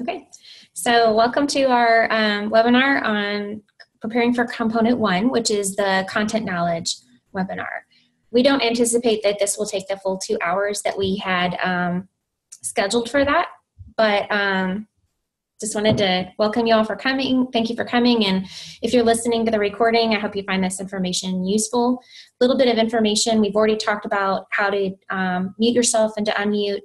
Okay, so welcome to our um, webinar on preparing for component one, which is the content knowledge webinar. We don't anticipate that this will take the full two hours that we had um, scheduled for that, but um, just wanted to welcome you all for coming. Thank you for coming. And if you're listening to the recording, I hope you find this information useful. A little bit of information. We've already talked about how to um, mute yourself and to unmute.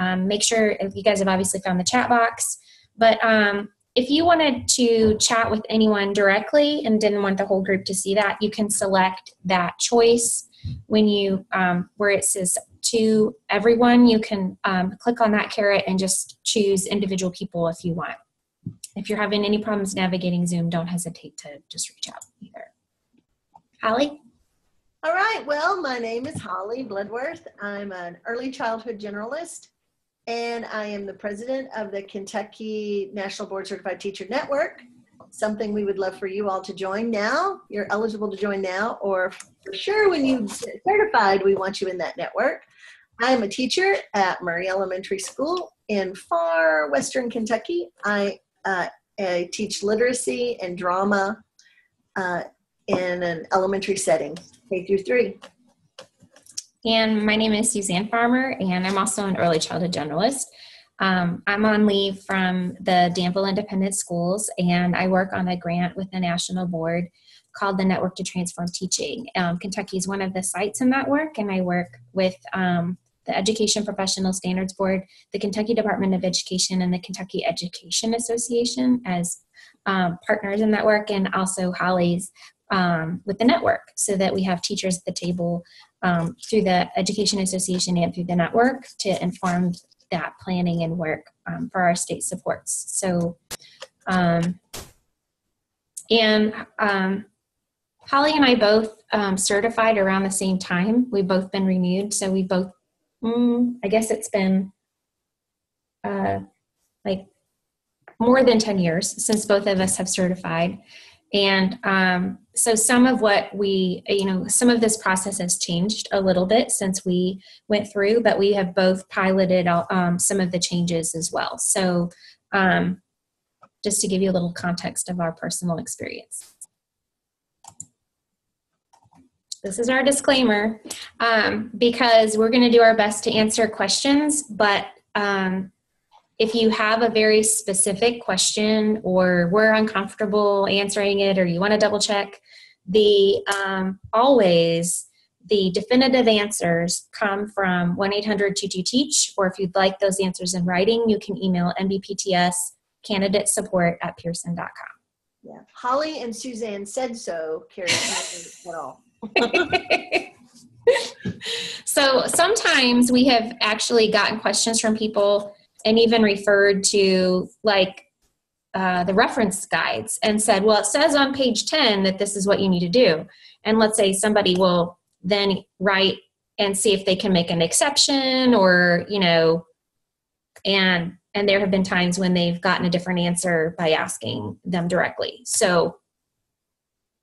Um, make sure you guys have obviously found the chat box. But um, if you wanted to chat with anyone directly and didn't want the whole group to see that, you can select that choice when you um, where it says to everyone, you can um, click on that caret and just choose individual people if you want. If you're having any problems navigating Zoom, don't hesitate to just reach out either. Holly? All right, well, my name is Holly Bloodworth. I'm an early childhood generalist, and I am the president of the Kentucky National Board Certified Teacher Network. Something we would love for you all to join now. You're eligible to join now, or for sure when you get certified, we want you in that network. I am a teacher at Murray Elementary School in far western Kentucky. I, uh, I teach literacy and drama uh, in an elementary setting, K through three. And my name is Suzanne Farmer, and I'm also an early childhood generalist. Um, I'm on leave from the Danville Independent Schools, and I work on a grant with the National Board called the Network to Transform Teaching. Um, Kentucky is one of the sites in that work, and I work with um, the Education Professional Standards Board, the Kentucky Department of Education, and the Kentucky Education Association as um, partners in that work, and also Holly's um, with the network so that we have teachers at the table um, through the Education Association and through the network to inform that planning and work um, for our state supports. So, um, and um, Holly and I both um, certified around the same time. We've both been renewed, so we both, mm, I guess it's been uh, like more than 10 years since both of us have certified. And um, so some of what we, you know, some of this process has changed a little bit since we went through, but we have both piloted um, some of the changes as well. So um, just to give you a little context of our personal experience. This is our disclaimer um, because we're going to do our best to answer questions, but um, if you have a very specific question or we're uncomfortable answering it or you want to double check, the um, always the definitive answers come from 1-800-22-TEACH or if you'd like those answers in writing, you can email nbpts candidate support at pearson.com. Yeah, Holly and Suzanne said so, Carrie, at all. so sometimes we have actually gotten questions from people and even referred to like uh, the reference guides and said, well, it says on page 10 that this is what you need to do. And let's say somebody will then write and see if they can make an exception or, you know, and and there have been times when they've gotten a different answer by asking them directly. So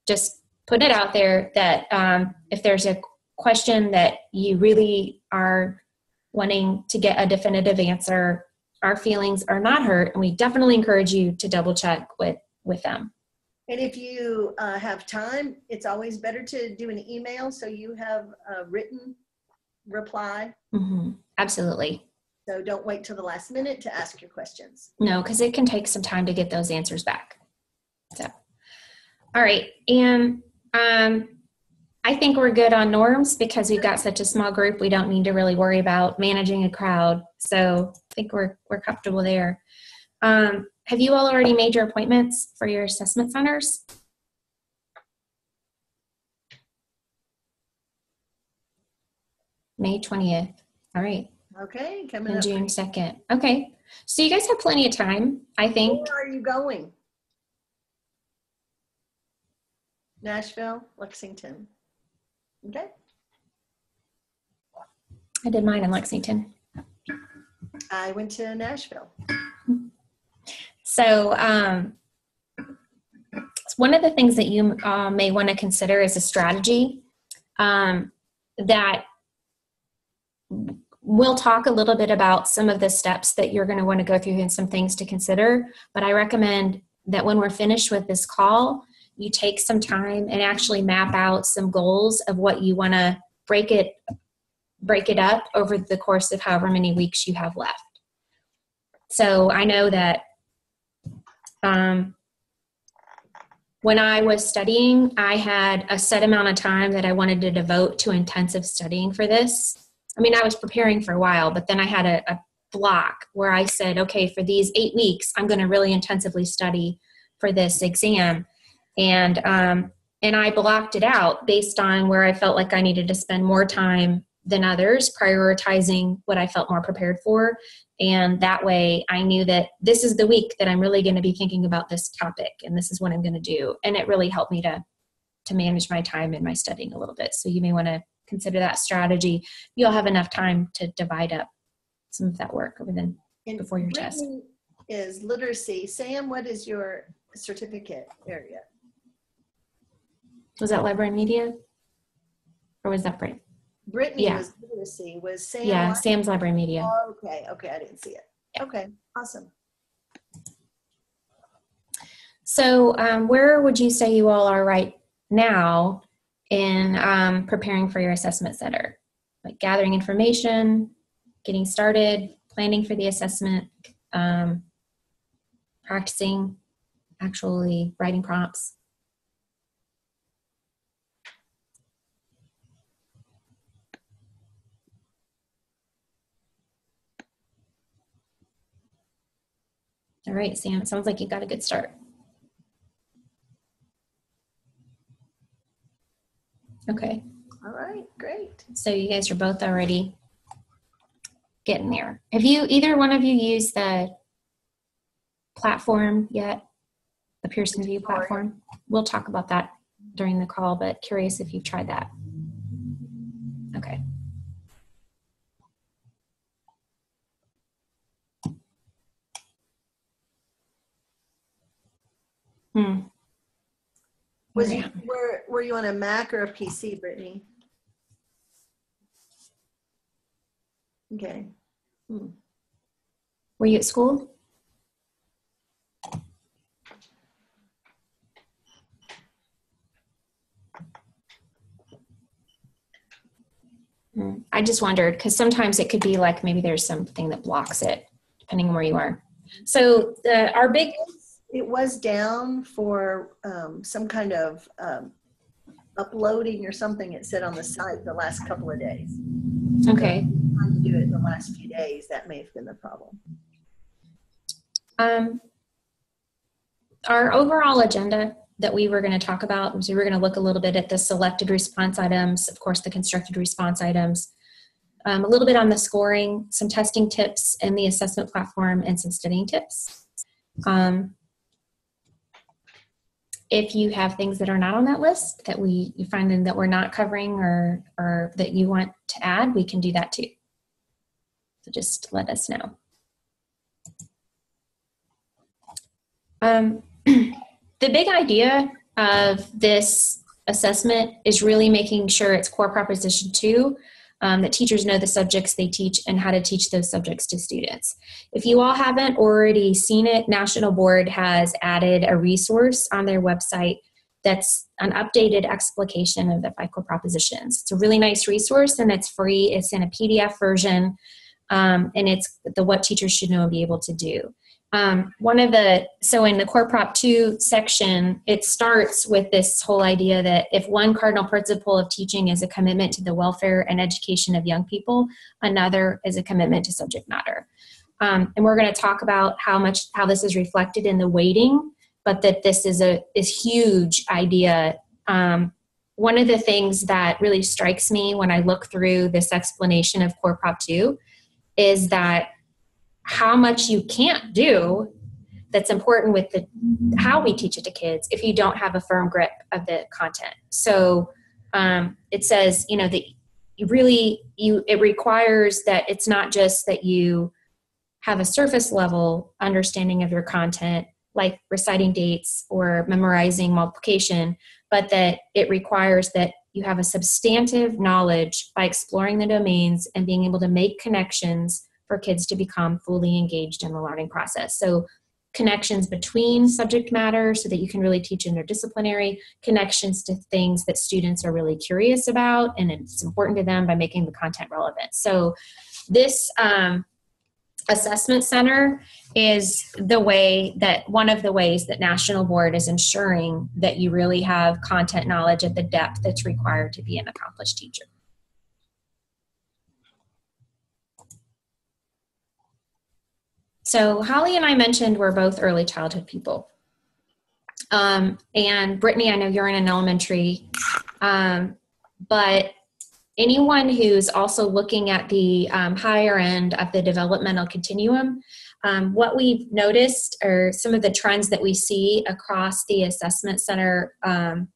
just put it out there that um, if there's a question that you really are wanting to get a definitive answer our feelings are not hurt and we definitely encourage you to double check with with them and if you uh, have time it's always better to do an email so you have a written reply mm-hmm. absolutely so don't wait till the last minute to ask your questions no because it can take some time to get those answers back so all right and um, I think we're good on norms because we've got such a small group. We don't need to really worry about managing a crowd. So think we're we're comfortable there. Um, have you all already made your appointments for your assessment centers? May 20th. All right. Okay, coming and up. June 2nd. Okay. So you guys have plenty of time, I think. Where are you going? Nashville, Lexington. Okay. I did mine in Lexington. I went to Nashville. So, um, one of the things that you uh, may want to consider is a strategy um, that we'll talk a little bit about some of the steps that you're going to want to go through and some things to consider. But I recommend that when we're finished with this call, you take some time and actually map out some goals of what you want to break it break it up over the course of however many weeks you have left. So I know that um, when I was studying, I had a set amount of time that I wanted to devote to intensive studying for this. I mean, I was preparing for a while, but then I had a, a block where I said, okay, for these eight weeks, I'm going to really intensively study for this exam. And um, and I blocked it out based on where I felt like I needed to spend more time than others, prioritizing what I felt more prepared for. And that way I knew that this is the week that I'm really going to be thinking about this topic and this is what I'm going to do. And it really helped me to to manage my time and my studying a little bit. So you may want to consider that strategy. You'll have enough time to divide up some of that work over then And before your test. Is literacy. Sam, what is your certificate area? Was that library media? Or was that Britt? Brittany Yeah. was literacy. Was Sam? Yeah? Sam's library media. Oh, okay, okay, I didn't see it. Okay, awesome. So, um, where would you say you all are right now in um, preparing for your assessment center? Like gathering information, getting started, planning for the assessment, um, practicing, actually writing prompts. All right, Sam, it sounds like you got a good start. Okay, All right, great. so you guys are both already getting there. Have you, either one of you used the platform yet? The Pearson VUE platform? We'll talk about that during the call, but curious if you've tried that. Okay. Hmm. Was you, were, were you on a Mac or a PC, Brittany? Okay. Hmm. Were you at school? Hmm, I just wondered because sometimes it could be like maybe there's something that blocks it, depending on where you are. So the our big It was down for um, some kind of um, uploading or something, it said on the site the last couple of days. okay. Trying to do it in the last few days, that may have been the problem. Um, our overall agenda that we were going to talk about was we were going to look a little bit at the selected response items, of course, the constructed response items, um, a little bit on the scoring, some testing tips in the assessment platform, and some studying tips. Um, if you have things that are not on that list that we you find that we're not covering or or that you want to add, we can do that too. So just let us know. Um, the big idea of this assessment is really making sure it's core proposition two um, that teachers know the subjects they teach and how to teach those subjects to students. If you all haven't already seen it, National Board has added a resource on their website that's an updated explication of the five core propositions. It's a really nice resource and it's free. It's in a PDF version um, and it's the what teachers should know and be able to do. Um, one of the so in the core prop 2 section it starts with this whole idea that if one cardinal principle of teaching is a commitment to the welfare and education of young people another is a commitment to subject matter. Um, and we're going to talk about how much how this is reflected in the weighting but that this is a is huge idea. Um, one of the things that really strikes me when i look through this explanation of core prop 2 is that how much you can't do that's important with the how we teach it to kids if you don't have a firm grip of the content. So um, it says you know that you really you it requires that it's not just that you have a surface level understanding of your content like reciting dates or memorizing multiplication but that it requires that you have a substantive knowledge by exploring the domains and being able to make connections for kids to become fully engaged in the learning process. So, connections between subject matter so that you can really teach interdisciplinary, connections to things that students are really curious about and it's important to them by making the content relevant. So, this um, assessment center is the way that one of the ways that national board is ensuring that you really have content knowledge at the depth that's required to be an accomplished teacher so holly and i mentioned we're both early childhood people. Um, and brittany i know you're in an elementary um, but anyone who's also looking at the um, higher end of the developmental continuum, um, what we've noticed are some of the trends that we see across the assessment center um,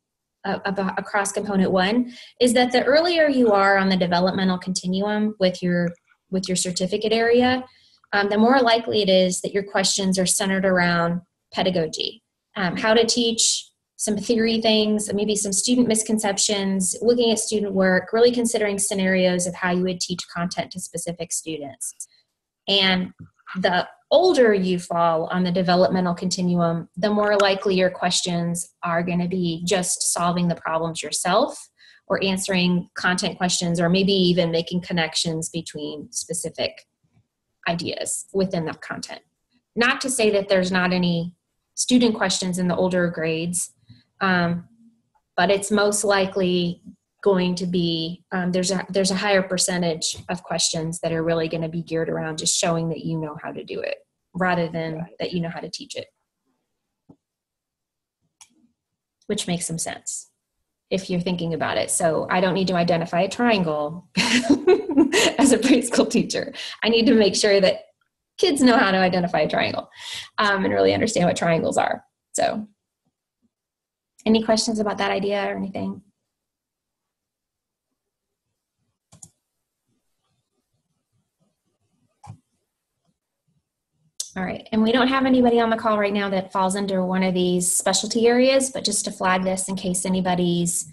across component one is that the earlier you are on the developmental continuum with your with your certificate area um, the more likely it is that your questions are centered around pedagogy um, how to teach some theory things, maybe some student misconceptions, looking at student work, really considering scenarios of how you would teach content to specific students. And the older you fall on the developmental continuum, the more likely your questions are going to be just solving the problems yourself or answering content questions or maybe even making connections between specific ideas within the content. Not to say that there's not any student questions in the older grades, um, but it's most likely going to be um, there's a there's a higher percentage of questions that are really going to be geared around just showing that you know how to do it rather than right. that you know how to teach it which makes some sense if you're thinking about it. So i don't need to identify a triangle as a preschool teacher. I need to make sure that kids know how to identify a triangle um, and really understand what triangles are. So any questions about that idea or anything? All right, and we don't have anybody on the call right now that falls under one of these specialty areas, but just to flag this in case anybody's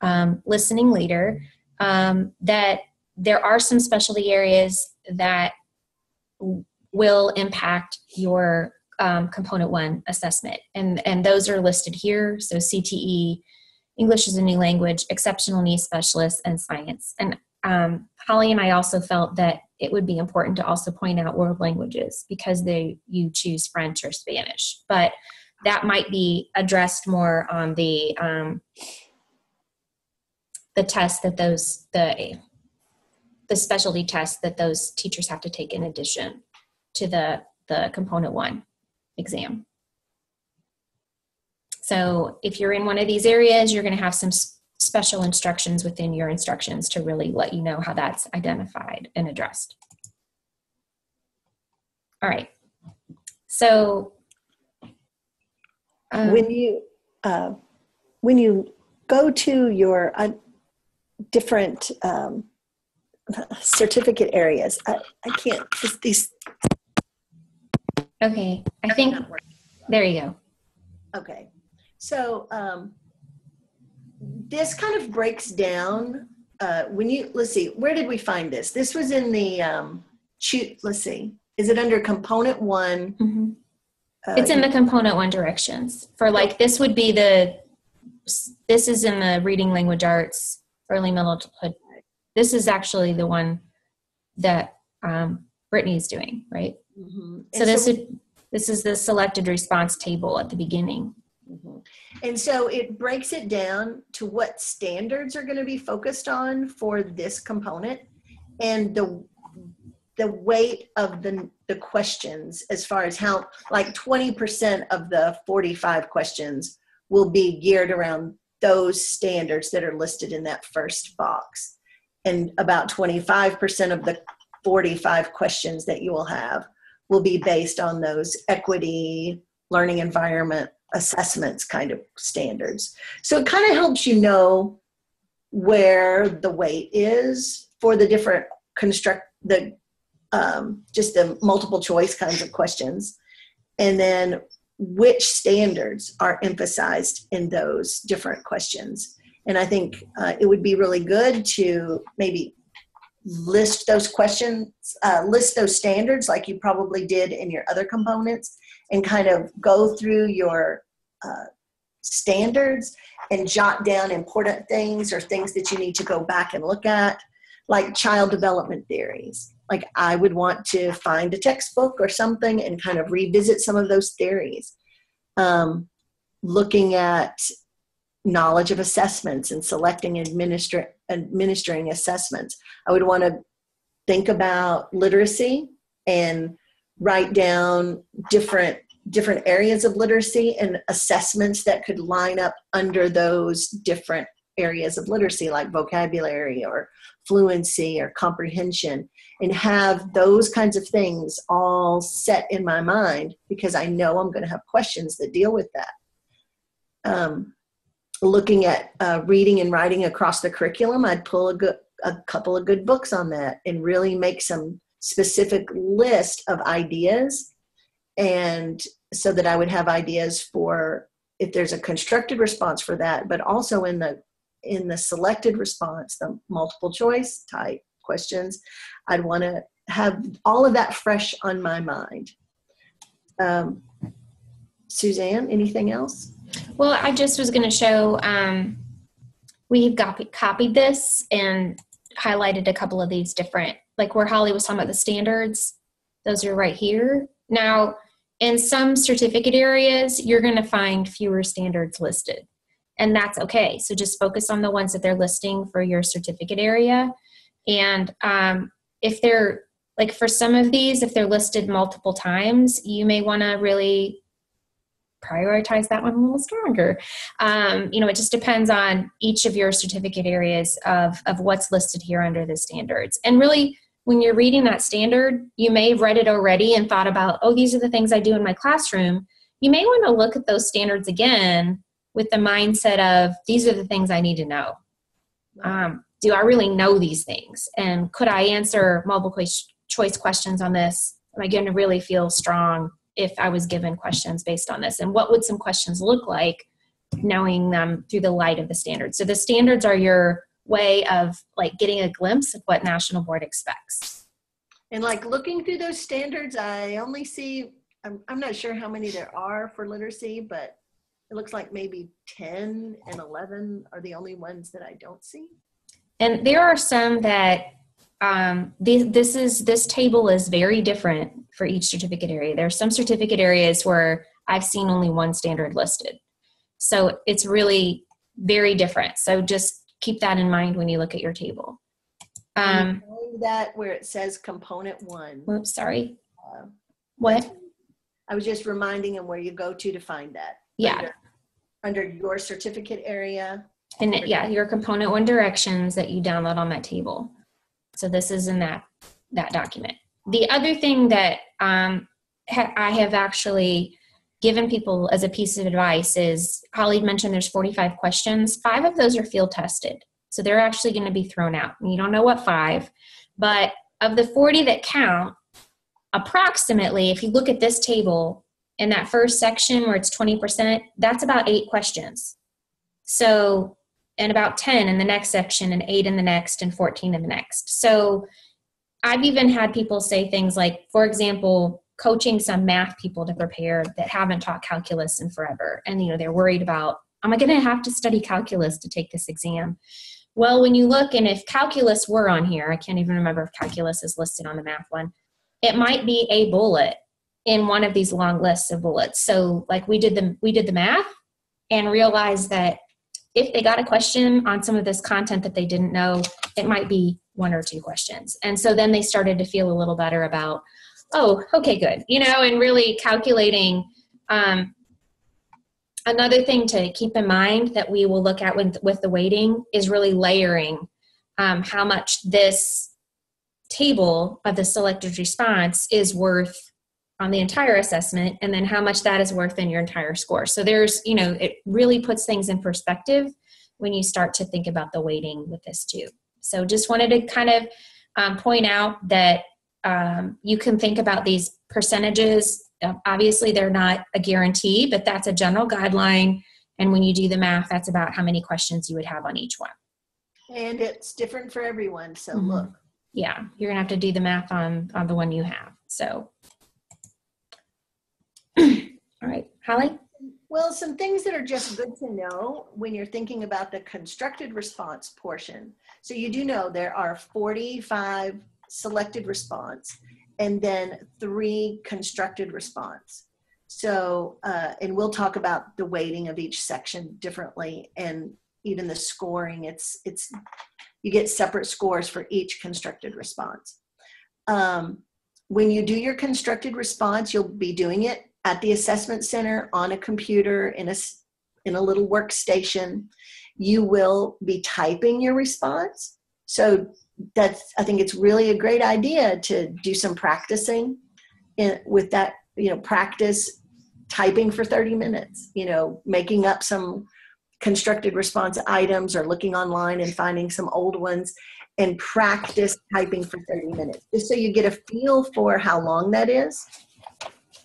um, listening later, um, that there are some specialty areas that will impact your um, component one assessment. And and those are listed here. So cte english as a new language exceptional needs specialists and science. And um, holly and i also felt that it would be important to also point out world languages because they you choose french or spanish but that might be addressed more on the um, the test that those the the specialty test that those teachers have to take in addition to the the component one exam. So if you're in one of these areas, you're going to have some special instructions within your instructions to really let you know how that's identified and addressed. All right. So um, when you uh, when you go to your uh, different um, certificate areas, I, I can't these Okay, I think there you go. Okay, so um, this kind of breaks down uh, when you let's see where did we find this? This was in the um, shoot. Let's see, is it under component one? Mm-hmm. Uh, it's in the component one directions for like this would be the this is in the reading language arts early middlehood. This is actually the one that um, is doing, right? Mm-hmm. So this so, would, this is the selected response table at the beginning. Mm-hmm. And so it breaks it down to what standards are going to be focused on for this component and the the weight of the the questions as far as how like 20% of the 45 questions will be geared around those standards that are listed in that first box and about 25% of the 45 questions that you will have will be based on those equity learning environment assessments kind of standards. So it kind of helps you know where the weight is for the different construct the um, just the multiple choice kinds of questions, and then which standards are emphasized in those different questions. And I think uh, it would be really good to maybe list those questions, uh, list those standards like you probably did in your other components, and kind of go through your uh, standards and jot down important things or things that you need to go back and look at, like child development theories. Like I would want to find a textbook or something and kind of revisit some of those theories. Um, looking at knowledge of assessments and selecting administer, administering assessments. I would want to think about literacy and write down different different areas of literacy and assessments that could line up under those different areas of literacy like vocabulary or fluency or comprehension and have those kinds of things all set in my mind because I know I'm going to have questions that deal with that. Um, looking at uh, reading and writing across the curriculum, I'd pull a good a couple of good books on that and really make some specific list of ideas and so that I would have ideas for if there's a constructed response for that, but also in the in the selected response, the multiple choice type questions, I'd want to have all of that fresh on my mind. Um, Suzanne, anything else? Well, I just was going to show um, we've got, copied this and highlighted a couple of these different, like where Holly was talking about the standards. Those are right here. Now, in some certificate areas, you're going to find fewer standards listed, and that's okay. So just focus on the ones that they're listing for your certificate area. And um, if they're like for some of these, if they're listed multiple times, you may want to really prioritize that one a little stronger. Um, you know, it just depends on each of your certificate areas of, of what's listed here under the standards. And really, when you're reading that standard, you may have read it already and thought about, oh, these are the things I do in my classroom. You may want to look at those standards again with the mindset of these are the things I need to know. Um, do I really know these things? And could I answer multiple choice questions on this? Am I going to really feel strong if I was given questions based on this? And what would some questions look like knowing them through the light of the standards? So the standards are your way of like getting a glimpse of what national board expects. And like looking through those standards i only see i'm, I'm not sure how many there are for literacy but it looks like maybe 10 and 11 are the only ones that i don't see. And there are some that um, this, this is this table is very different for each certificate area. There are some certificate areas where i've seen only one standard listed. So it's really very different. So just keep that in mind when you look at your table. Um, that where it says component one. Whoops, sorry. Uh, what? I was just reminding him where you go to to find that. Yeah. Under, under your certificate area. And it, yeah, your component one directions that you download on that table. So this is in that that document. The other thing that um, ha- I have actually given people as a piece of advice is Holly mentioned there's 45 questions. Five of those are field tested. So they're actually going to be thrown out. You don't know what five, but of the 40 that count, approximately, if you look at this table in that first section where it's 20%, that's about eight questions. So, and about 10 in the next section, and eight in the next, and 14 in the next. So, I've even had people say things like, for example, coaching some math people to prepare that haven't taught calculus in forever. And you know they're worried about am i going to have to study calculus to take this exam? Well when you look and if calculus were on here i can't even remember if calculus is listed on the math one it might be a bullet in one of these long lists of bullets. So like we did the we did the math and realized that if they got a question on some of this content that they didn't know it might be one or two questions. And so then they started to feel a little better about oh, okay, good. You know, and really calculating. Um, another thing to keep in mind that we will look at with, with the weighting is really layering um, how much this table of the selected response is worth on the entire assessment and then how much that is worth in your entire score. So there's, you know, it really puts things in perspective when you start to think about the weighting with this too. So just wanted to kind of um, point out that um, you can think about these percentages. Uh, obviously, they're not a guarantee, but that's a general guideline. And when you do the math, that's about how many questions you would have on each one. And it's different for everyone. So Mhm. look, Yeah, you're gonna have to do the math on on the one you have. So, all right, Holly. well, some things that are just good to know when you're thinking about the constructed response portion. So you do know there are 45 selected response and then three constructed response. So, uh, and we'll talk about the weighting of each section differently and even the scoring. It's, it's, you get separate scores for each constructed response. Um, when you do your constructed response, you'll be doing it at the assessment center on a computer in a, in a little workstation. You will be typing your response. So that's, I think it's really a great idea to do some practicing in, with that, you know, practice typing for 30 minutes, you know, making up some constructed response items or looking online and finding some old ones and practice typing for 30 minutes, just so you get a feel for how long that is.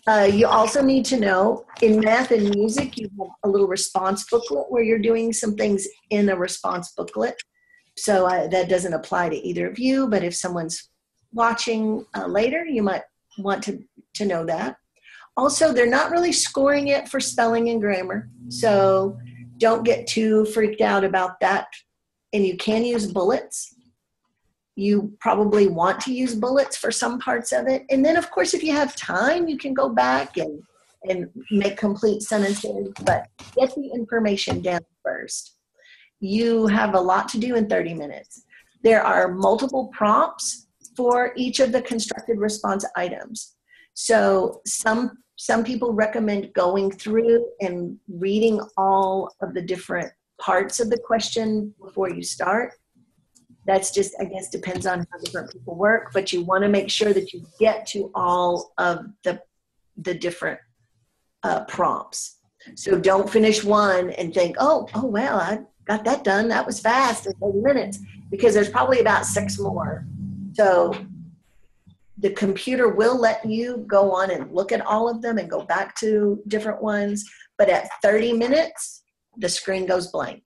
Uh, you also need to know in math and music, you have a little response booklet where you're doing some things in a response booklet. So I, that doesn't apply to either of you, but if someone's watching uh, later, you might want to, to know that. Also, they're not really scoring it for spelling and grammar. So don't get too freaked out about that. And you can use bullets. You probably want to use bullets for some parts of it. And then, of course, if you have time, you can go back and, and make complete sentences, but get the information down first. You have a lot to do in 30 minutes. There are multiple prompts for each of the constructed response items. So some some people recommend going through and reading all of the different parts of the question before you start. That's just, I guess, depends on how different people work, but you want to make sure that you get to all of the the different uh, prompts. So don't finish one and think, oh, oh well, I got that done. That was fast in 30 minutes, because there's probably about six more. So the computer will let you go on and look at all of them and go back to different ones. But at 30 minutes, the screen goes blank.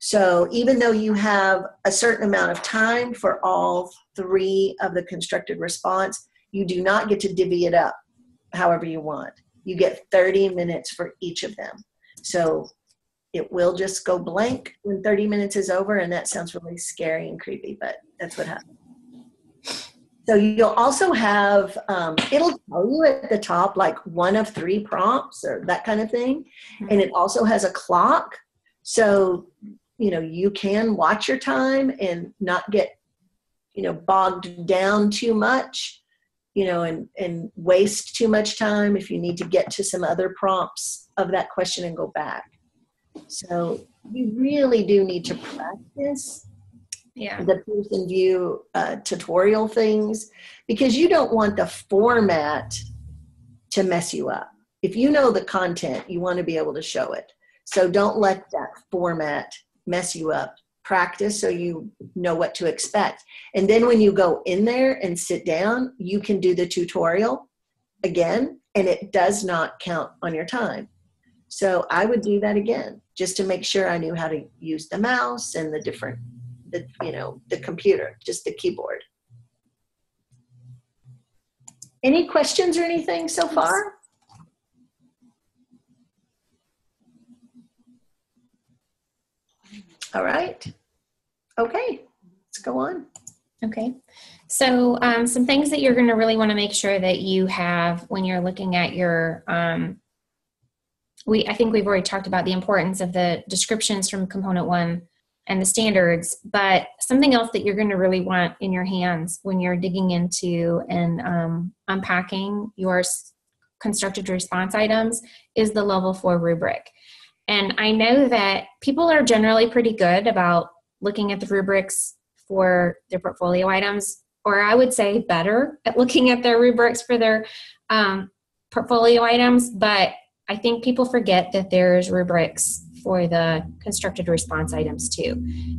So even though you have a certain amount of time for all three of the constructed response, you do not get to divvy it up however you want. You get 30 minutes for each of them. So it will just go blank when 30 minutes is over, and that sounds really scary and creepy, but that's what happens. So you'll also have, um, it'll tell you at the top like one of three prompts or that kind of thing. And it also has a clock. So, you know, you can watch your time and not get, you know, bogged down too much, you know, and, and waste too much time if you need to get to some other prompts of that question and go back. So you really do need to practice Yeah. the Pearson VUE uh, tutorial things because you don't want the format to mess you up. If you know the content, you want to be able to show it. So don't let that format mess you up. Practice so you know what to expect. And then when you go in there and sit down, you can do the tutorial again, and it does not count on your time. So I would do that again just to make sure I knew how to use the mouse and the different the you know the computer just the keyboard. Any questions or anything so far? All right. Okay let's go on. Okay. So, um, some things that you're going to really want to make sure that you have when you're looking at your, um, we, I think we've already talked about the importance of the descriptions from component one and the standards, but something else that you're going to really want in your hands when you're digging into and um, unpacking your constructed response items is the level four rubric. And I know that people are generally pretty good about looking at the rubrics for their portfolio items, or I would say better at looking at their rubrics for their um, portfolio items. But I think people forget that there's rubrics for the constructed response items too.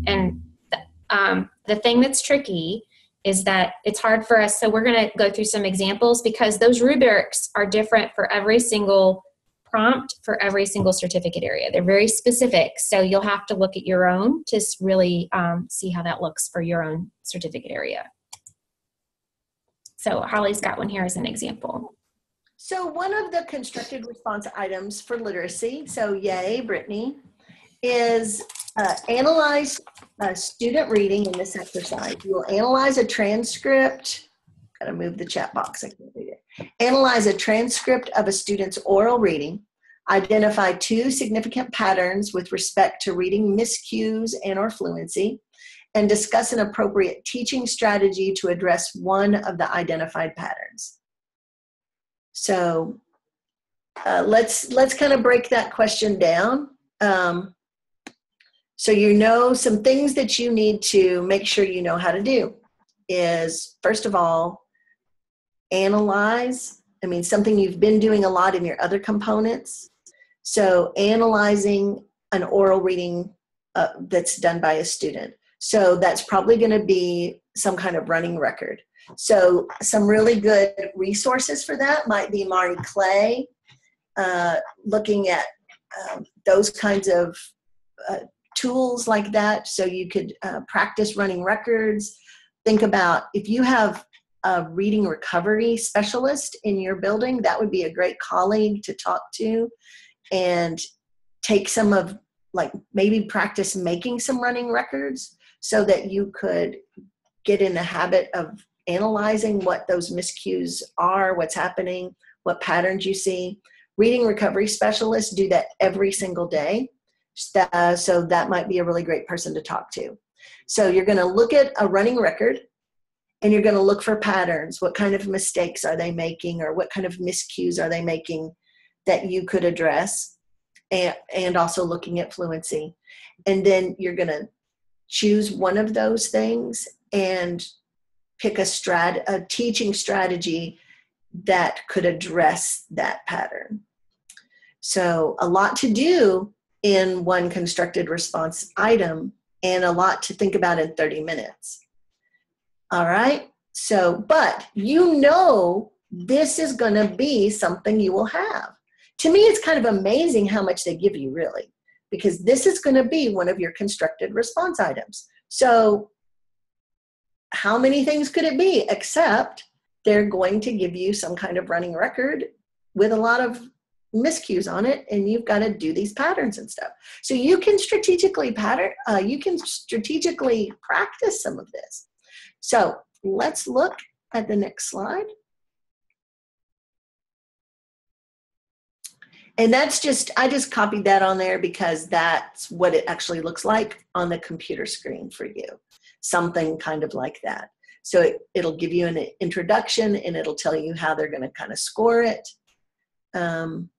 And th- um, the thing that's tricky is that it's hard for us. So we're going to go through some examples because those rubrics are different for every single prompt for every single certificate area. They're very specific, so you'll have to look at your own to really um, see how that looks for your own certificate area. So Holly's got one here as an example. So one of the constructed response items for literacy, so yay, Brittany, is uh, analyze uh, student reading in this exercise. You will analyze a transcript. Gotta move the chat box. I can't read it. Analyze a transcript of a student's oral reading. Identify two significant patterns with respect to reading miscues and or fluency, and discuss an appropriate teaching strategy to address one of the identified patterns. So uh, let's let's kind of break that question down. Um, so you know some things that you need to make sure you know how to do is first of all analyze. I mean something you've been doing a lot in your other components. So analyzing an oral reading uh, that's done by a student. So that's probably going to be some kind of running record. So some really good resources for that might be Marie Clay, uh, looking at um, those kinds of uh, tools like that so you could uh, practice running records. Think about if you have a reading recovery specialist in your building, that would be a great colleague to talk to and take some of like maybe practice making some running records so that you could get in the habit of analyzing what those miscues are, what's happening, what patterns you see. Reading recovery specialists do that every single day. Uh, so that might be a really great person to talk to. So you're going to look at a running record and you're going to look for patterns. What kind of mistakes are they making or what kind of miscues are they making that you could address? And, and also looking at fluency. And then you're going to choose one of those things and pick a strat a teaching strategy that could address that pattern. So a lot to do in one constructed response item and a lot to think about in 30 minutes. All right? So but you know this is going to be something you will have. To me it's kind of amazing how much they give you really because this is going to be one of your constructed response items. So, how many things could it be? Except they're going to give you some kind of running record with a lot of miscues on it, and you've got to do these patterns and stuff. So you can strategically pattern, uh, you can strategically practice some of this. So let's look at the next slide. and that's just i just copied that on there because that's what it actually looks like on the computer screen for you something kind of like that. So it, it'll give you an introduction and it'll tell you how they're going to kind of score it. Um,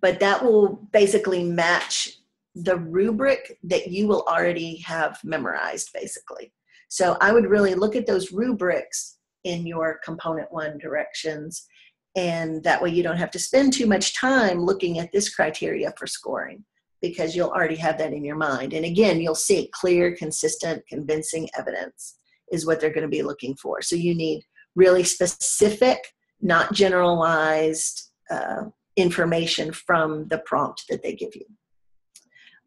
but that will basically match the rubric that you will already have memorized basically. So i would really look at those rubrics in your component one directions and that way you don't have to spend too much time looking at this criteria for scoring because you'll already have that in your mind. And again, you'll see clear, consistent, convincing evidence is what they're going to be looking for. So you need really specific, not generalized uh, information from the prompt that they give you.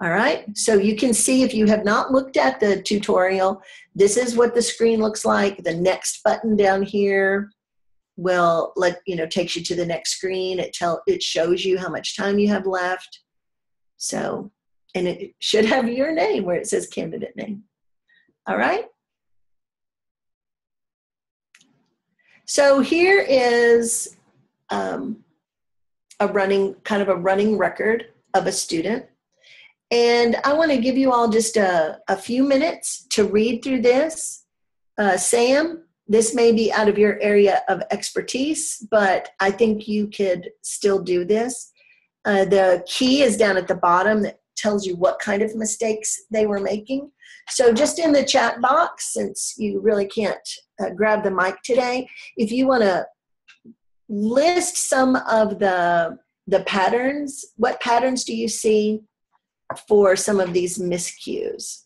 All right, so you can see if you have not looked at the tutorial, this is what the screen looks like. The next button down here will let you know takes you to the next screen it tell it shows you how much time you have left so and it should have your name where it says candidate name. All right? So here is um, a running kind of a running record of a student. And i want to give you all just a, a few minutes to read through this. Uh, sam this may be out of your area of expertise, but I think you could still do this. Uh, the key is down at the bottom that tells you what kind of mistakes they were making. So, just in the chat box, since you really can't uh, grab the mic today, if you want to list some of the the patterns, what patterns do you see for some of these miscues?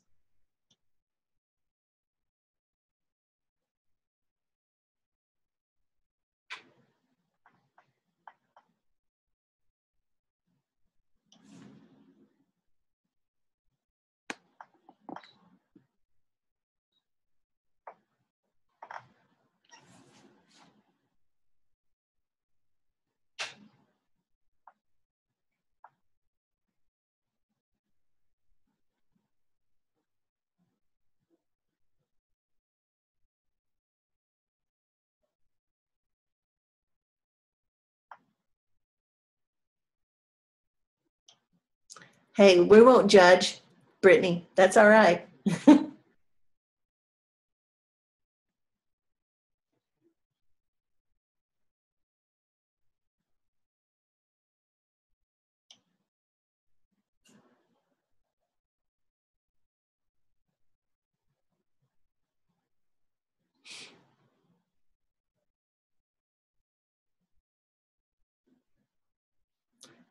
Hey, we won't judge, Brittany. That's all right.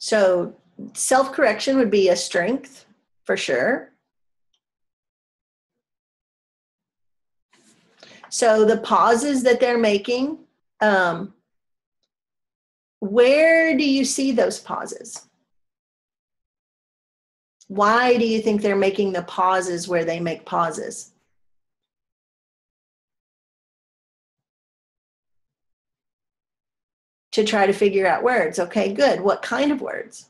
So self correction would be a strength for sure. So the pauses that they're making, um, where do you see those pauses? Why do you think they're making the pauses where they make pauses? to try to figure out words. Okay, good. What kind of words?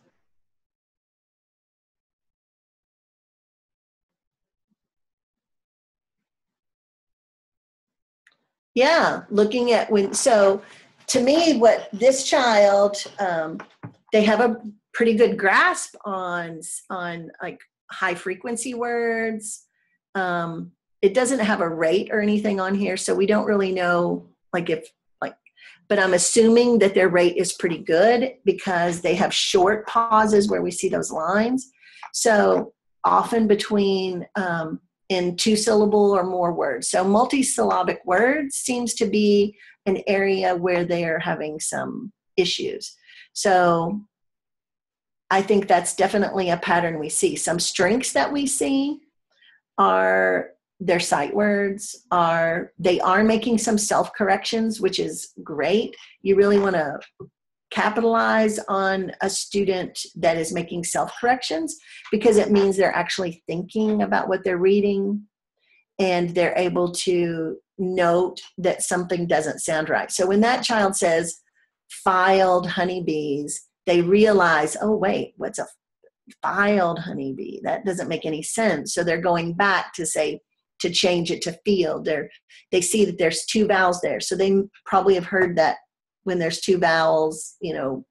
Yeah, looking at when, so to me, what this child, um, they have a pretty good grasp on, on like high frequency words. Um, it doesn't have a rate or anything on here, so we don't really know like if like, but I'm assuming that their rate is pretty good because they have short pauses where we see those lines. So often between um, in two syllable or more words. So multisyllabic words seems to be an area where they are having some issues. So I think that's definitely a pattern we see. Some strengths that we see are their sight words are they are making some self corrections which is great you really want to capitalize on a student that is making self corrections because it means they're actually thinking about what they're reading and they're able to note that something doesn't sound right so when that child says filed honeybees they realize oh wait what's a filed honeybee that doesn't make any sense so they're going back to say to change it to field. They're, they see that there's two vowels there. So they probably have heard that when there's two vowels, you know,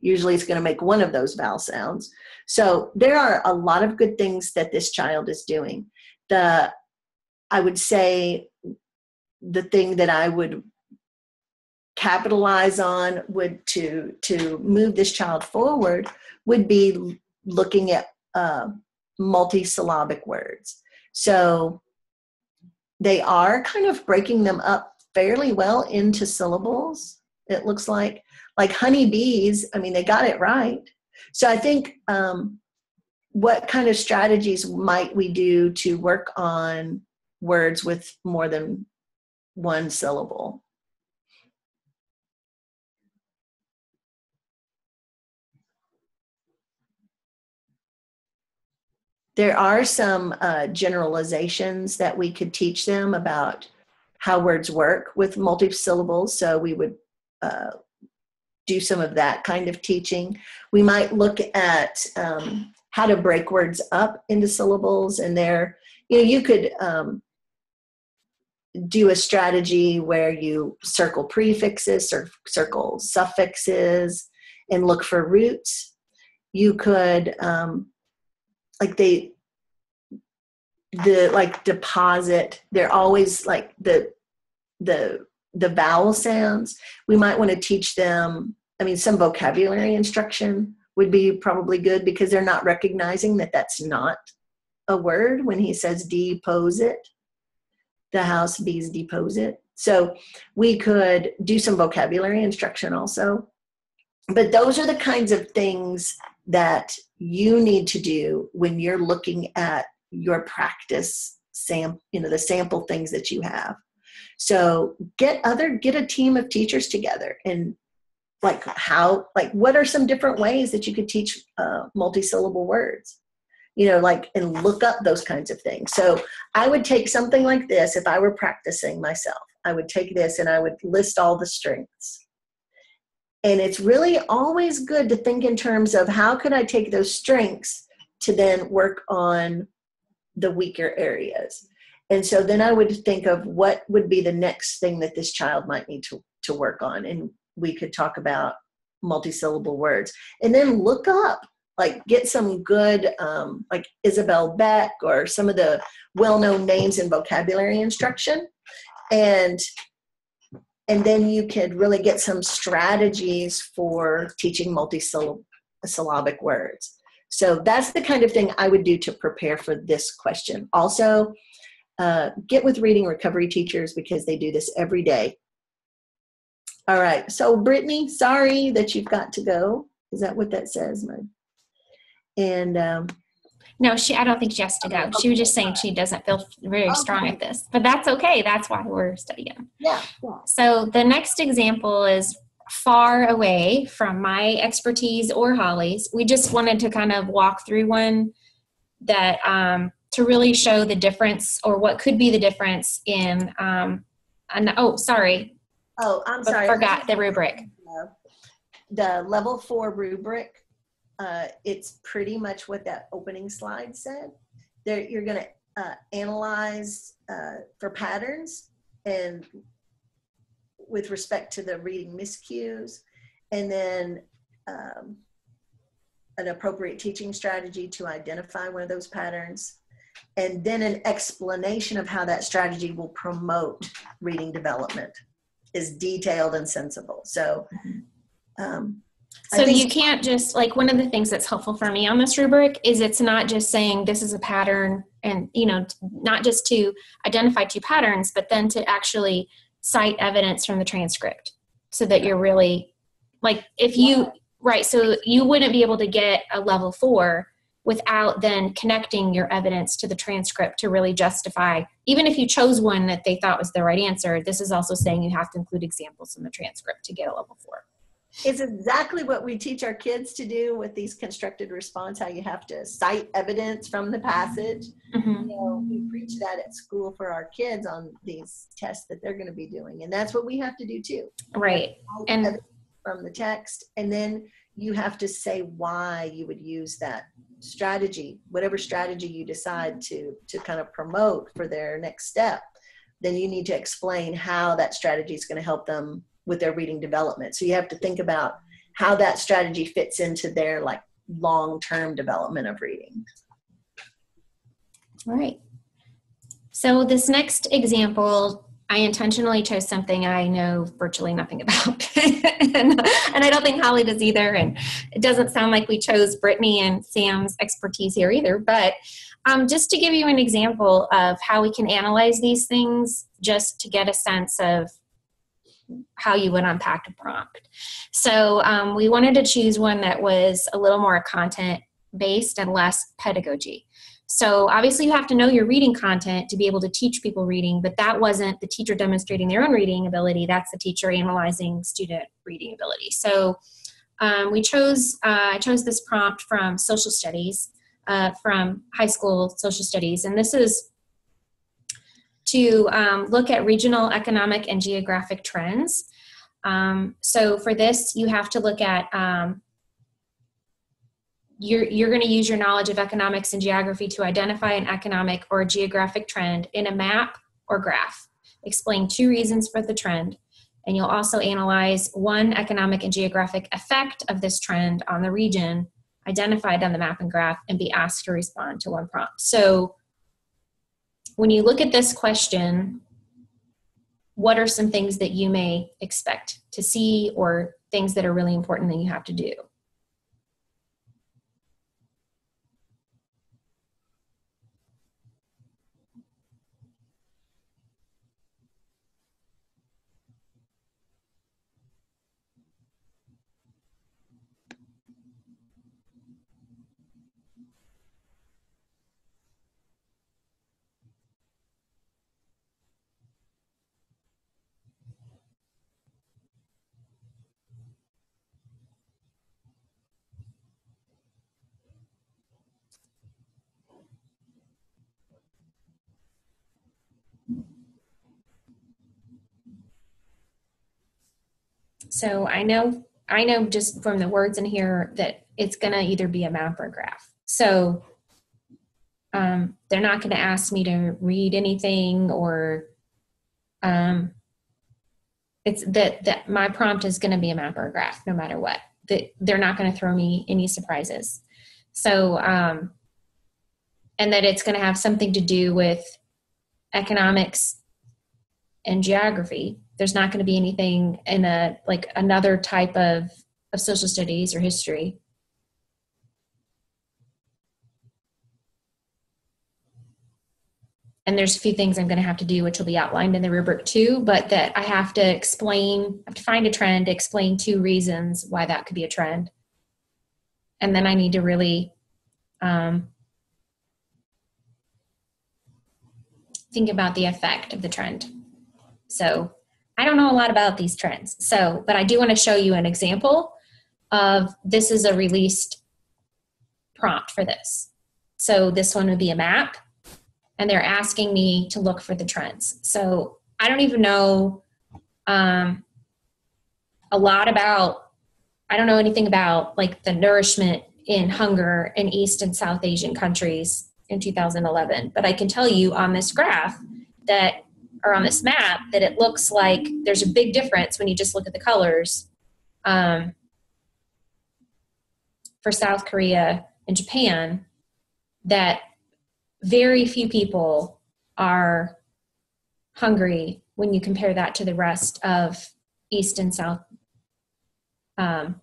usually it's going to make one of those vowel sounds. So there are a lot of good things that this child is doing. The, I would say, the thing that I would capitalize on would to to move this child forward would be looking at uh, multisyllabic words so they are kind of breaking them up fairly well into syllables. It looks like, like honeybees. I mean, they got it right. So I think um, what kind of strategies might we do to work on words with more than one syllable? there are some uh, generalizations that we could teach them about how words work with multi-syllables. So we would uh, do some of that kind of teaching. We might look at um, how to break words up into syllables, and there, you know, you could um, do a strategy where you circle prefixes or circle suffixes and look for roots. You could um, like they the like deposit they're always like the the the vowel sounds. We might want to teach them i mean some vocabulary instruction would be probably good because they're not recognizing that that's not a word when he says depose it. The house bees depose it. So we could do some vocabulary instruction also. But those are the kinds of things that you need to do when you're looking at your practice sam you know the sample things that you have so get other get a team of teachers together and like how like what are some different ways that you could teach uh, multisyllable words? You know like and look up those kinds of things. So i would take something like this if i were practicing myself. I would take this and i would list all the strengths. And it's really always good to think in terms of how could I take those strengths to then work on the weaker areas. And so then I would think of what would be the next thing that this child might need to, to work on. And we could talk about multisyllable words. And then look up like get some good um, like isabel beck or some of the well-known names in vocabulary instruction and and then you could really get some strategies for teaching multisyllabic words so that's the kind of thing i would do to prepare for this question also uh, get with reading recovery teachers because they do this every day all right. So, Brittany, sorry that you've got to go. Is that what that says? And um, no, she. I don't think she has to go. She was just saying she doesn't feel very okay. strong at this, but that's okay. That's why we're studying. Yeah, yeah. So the next example is far away from my expertise or Holly's. We just wanted to kind of walk through one that um, to really show the difference or what could be the difference in. Um, an, oh, sorry, Oh, I'm sorry. I forgot the rubric. The level four rubric, uh, it's pretty much what that opening slide said. There, you're going to uh, analyze uh, for patterns and with respect to the reading miscues, and then um, an appropriate teaching strategy to identify one of those patterns, and then an explanation of how that strategy will promote reading development is detailed and sensible. So, um, so you can't just like one of the things that's helpful for me on this rubric is it's not just saying this is a pattern and you know not just to identify two patterns but then to actually cite evidence from the transcript so that you're really like if you right so you wouldn't be able to get a level 4 without then connecting your evidence to the transcript to really justify even if you chose one that they thought was the right answer this is also saying you have to include examples in the transcript to get a level four. It's exactly what we teach our kids to do with these constructed response how you have to cite evidence from the passage. Mm-hmm. you know, we preach that at school for our kids on these tests that they're going to be doing and that's what we have to do too. Right and from the text and then you have to say why you would use that strategy, whatever strategy you decide to to kind of promote for their next step, then you need to explain how that strategy is going to help them with their reading development. So you have to think about how that strategy fits into their like long-term development of reading. All right. So this next example I intentionally chose something I know virtually nothing about. and, and, I don't think Holly does either. And it doesn't sound like we chose Brittany and Sam's expertise here either. But um, just to give you an example of how we can analyze these things, just to get a sense of how you would unpack a prompt. So um, we wanted to choose one that was a little more content based and less pedagogy. So obviously you have to know your reading content to be able to teach people reading, but that wasn't the teacher demonstrating their own reading ability. That's the teacher analyzing student reading ability. So um, we chose, uh, I chose this prompt from social studies, uh, from high school social studies. And this is to um, look at regional economic and geographic trends. Um, so for this, you have to look at um, you're, you're going to use your knowledge of economics and geography to identify an economic or geographic trend in a map or graph. Explain two reasons for the trend, and you'll also analyze one economic and geographic effect of this trend on the region identified on the map and graph and be asked to respond to one prompt. So when you look at this question, what are some things that you may expect to see or things that are really important that you have to do? So I know I know just from the words in here that it's going to either be a map or a graph. So um, they're not going to ask me to read anything or um, it's that that my prompt is going to be a map or a graph no matter what. That they're not going to throw me any surprises. So, um, and that it's going to have something to do with economics and geography. There's not going to be anything in a like another type of of social studies or history. And there's a few things I'm going to have to do, which will be outlined in the rubric too, but that I have to explain, I have to find a trend, explain two reasons why that could be a trend. And then I need to really um, think about the effect of the trend. So I don't know a lot about these trends. So, but I do want to show you an example of this is a released prompt for this. So this one would be a map and they're asking me to look for the trends. So I don't even know um, a lot about, I don't know anything about like the nourishment in hunger in East and South Asian countries in 2011. But I can tell you on this graph that, or on this map, that it looks like there's a big difference when you just look at the colors um, for South Korea and Japan, that very few people are hungry when you compare that to the rest of East and South um,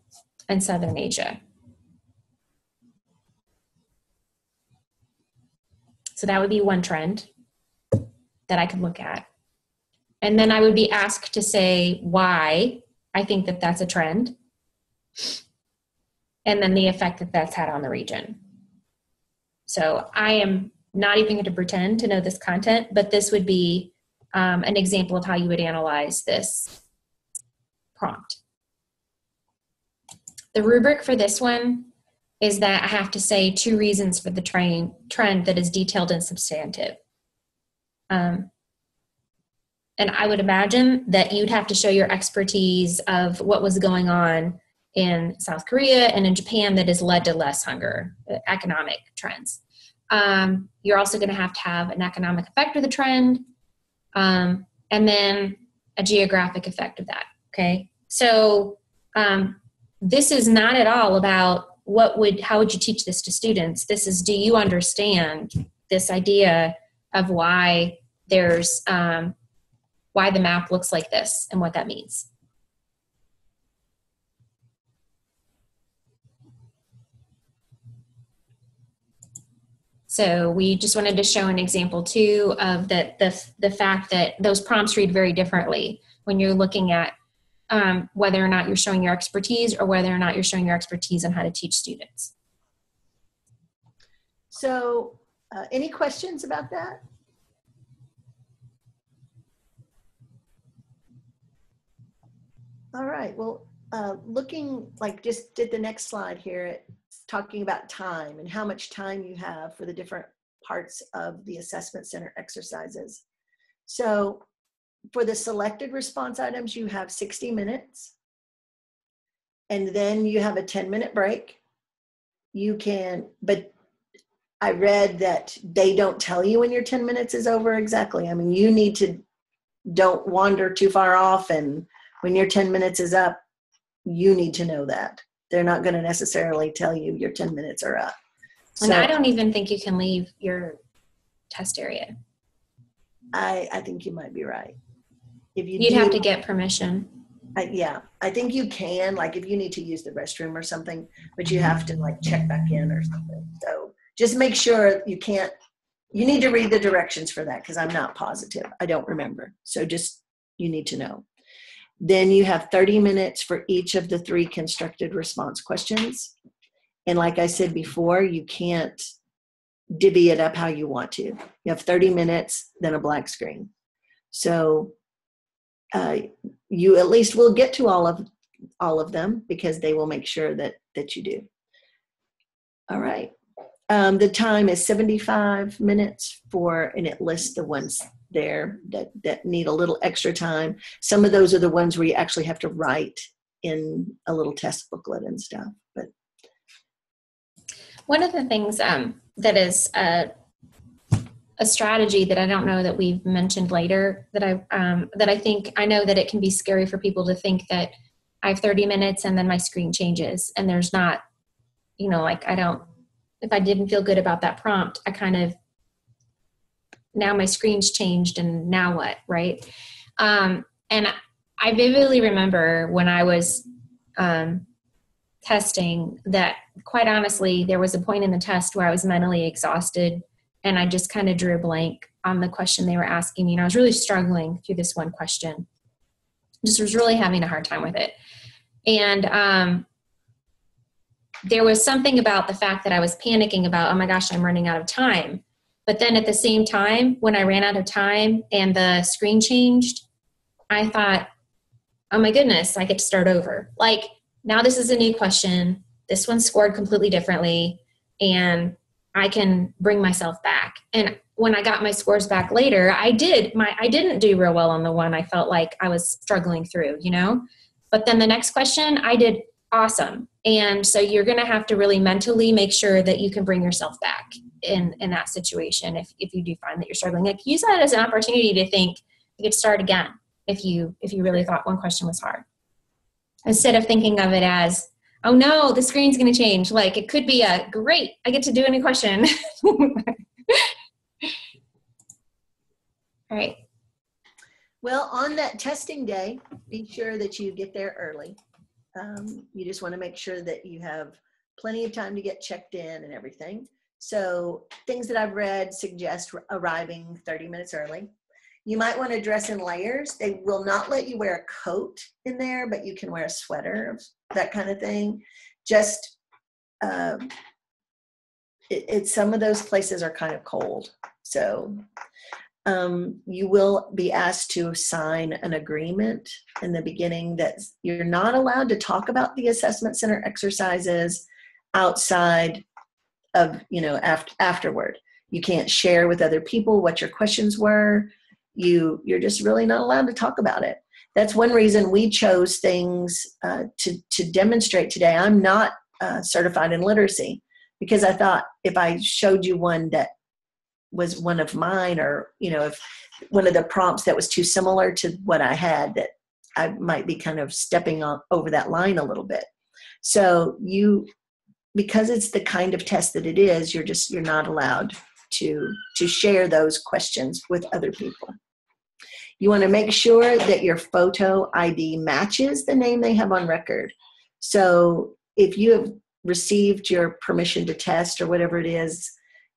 and Southern Asia. So that would be one trend that I could look at. And then I would be asked to say why I think that that's a trend. And then the effect that that's had on the region. So I am not even going to pretend to know this content, but this would be um, an example of how you would analyze this prompt. The rubric for this one is that I have to say two reasons for the train, trend that is detailed and substantive. Um, and I would imagine that you'd have to show your expertise of what was going on in South Korea and in Japan that has led to less hunger, uh, economic trends. Um, you're also going to have to have an economic effect of the trend, um, and then a geographic effect of that. Okay, so um, this is not at all about what would how would you teach this to students this is do you understand this idea of why there's um, why the map looks like this and what that means so we just wanted to show an example too of that the the fact that those prompts read very differently when you're looking at um, whether or not you're showing your expertise or whether or not you're showing your expertise on how to teach students. So, uh, any questions about that? All right. Well, uh, looking like just did the next slide here, talking about time and how much time you have for the different parts of the assessment center exercises. So for the selected response items, you have 60 minutes. And then you have a 10 minute break. You can, but I read that they don't tell you when your 10 minutes is over exactly. I mean, you need to don't wander too far off. And when your 10 minutes is up, you need to know that. They're not going to necessarily tell you your 10 minutes are up. And I don't even think you can leave your test area. I, I think you might be right if you you'd do, have to get permission I, yeah i think you can like if you need to use the restroom or something but you have to like check back in or something so just make sure you can't you need to read the directions for that because i'm not positive. I don't remember. So just you need to know. Then you have 30 minutes for each of the three constructed response questions. And like i said before you can't divvy it up how you want to. You have 30 minutes then a black screen. So uh, you at least will get to all of all of them because they will make sure that that you do. All right. Um, the time is 75 minutes for, and it lists the ones there that, that need a little extra time. Some of those are the ones where you actually have to write in a little test booklet and stuff. But one of the things um, that is uh, a strategy that I don't know that we've mentioned later that I um, that I think I know that it can be scary for people to think that I have 30 minutes and then my screen changes and there's not, you know, like I don't if I didn't feel good about that prompt, I kind of now my screen's changed and now what, right? Um, and I vividly remember when I was um, testing that quite honestly, there was a point in the test where I was mentally exhausted and I just kind of drew a blank on the question they were asking me. And I was really struggling through this one question. Just was really having a hard time with it. And um, there was something about the fact that I was panicking about, oh my gosh, I'm running out of time. But then at the same time, when I ran out of time and the screen changed, I thought, oh my goodness, I get to start over. Like now this is a new question. This one scored completely differently. And I can bring myself back. And when I got my scores back later, I did my I didn't do real well on the one I felt like I was struggling through, you know? But then the next question, I did awesome. And so you're going to have to really mentally make sure that you can bring yourself back in in that situation if if you do find that you're struggling. Like use that as an opportunity to think you could start again if you if you really thought one question was hard. Instead of thinking of it as oh no, the screen's going to change. Like it could be a great, I get to do a new question. All right. Well, on that testing day, be sure that you get there early. Um, you just want to make sure that you have plenty of time to get checked in and everything. So, things that I've read suggest arriving 30 minutes early. You might want to dress in layers. They will not let you wear a coat in there, but you can wear a sweater, that kind of thing. Just, um, it, it, some of those places are kind of cold. So, um, you will be asked to sign an agreement in the beginning that you're not allowed to talk about the assessment center exercises outside of you know after afterward. You can't share with other people what your questions were. You you're just really not allowed to talk about it. That's one reason we chose things uh, to to demonstrate today. I'm not uh, certified in literacy because i thought if i showed you one that was one of mine or you know if one of the prompts that was too similar to what i had that i might be kind of stepping on over that line a little bit. So you because it's the kind of test that it is you're just you're not allowed to to share those questions with other people. You want to make sure that your photo id matches the name they have on record. So if you have received your permission to test or whatever it is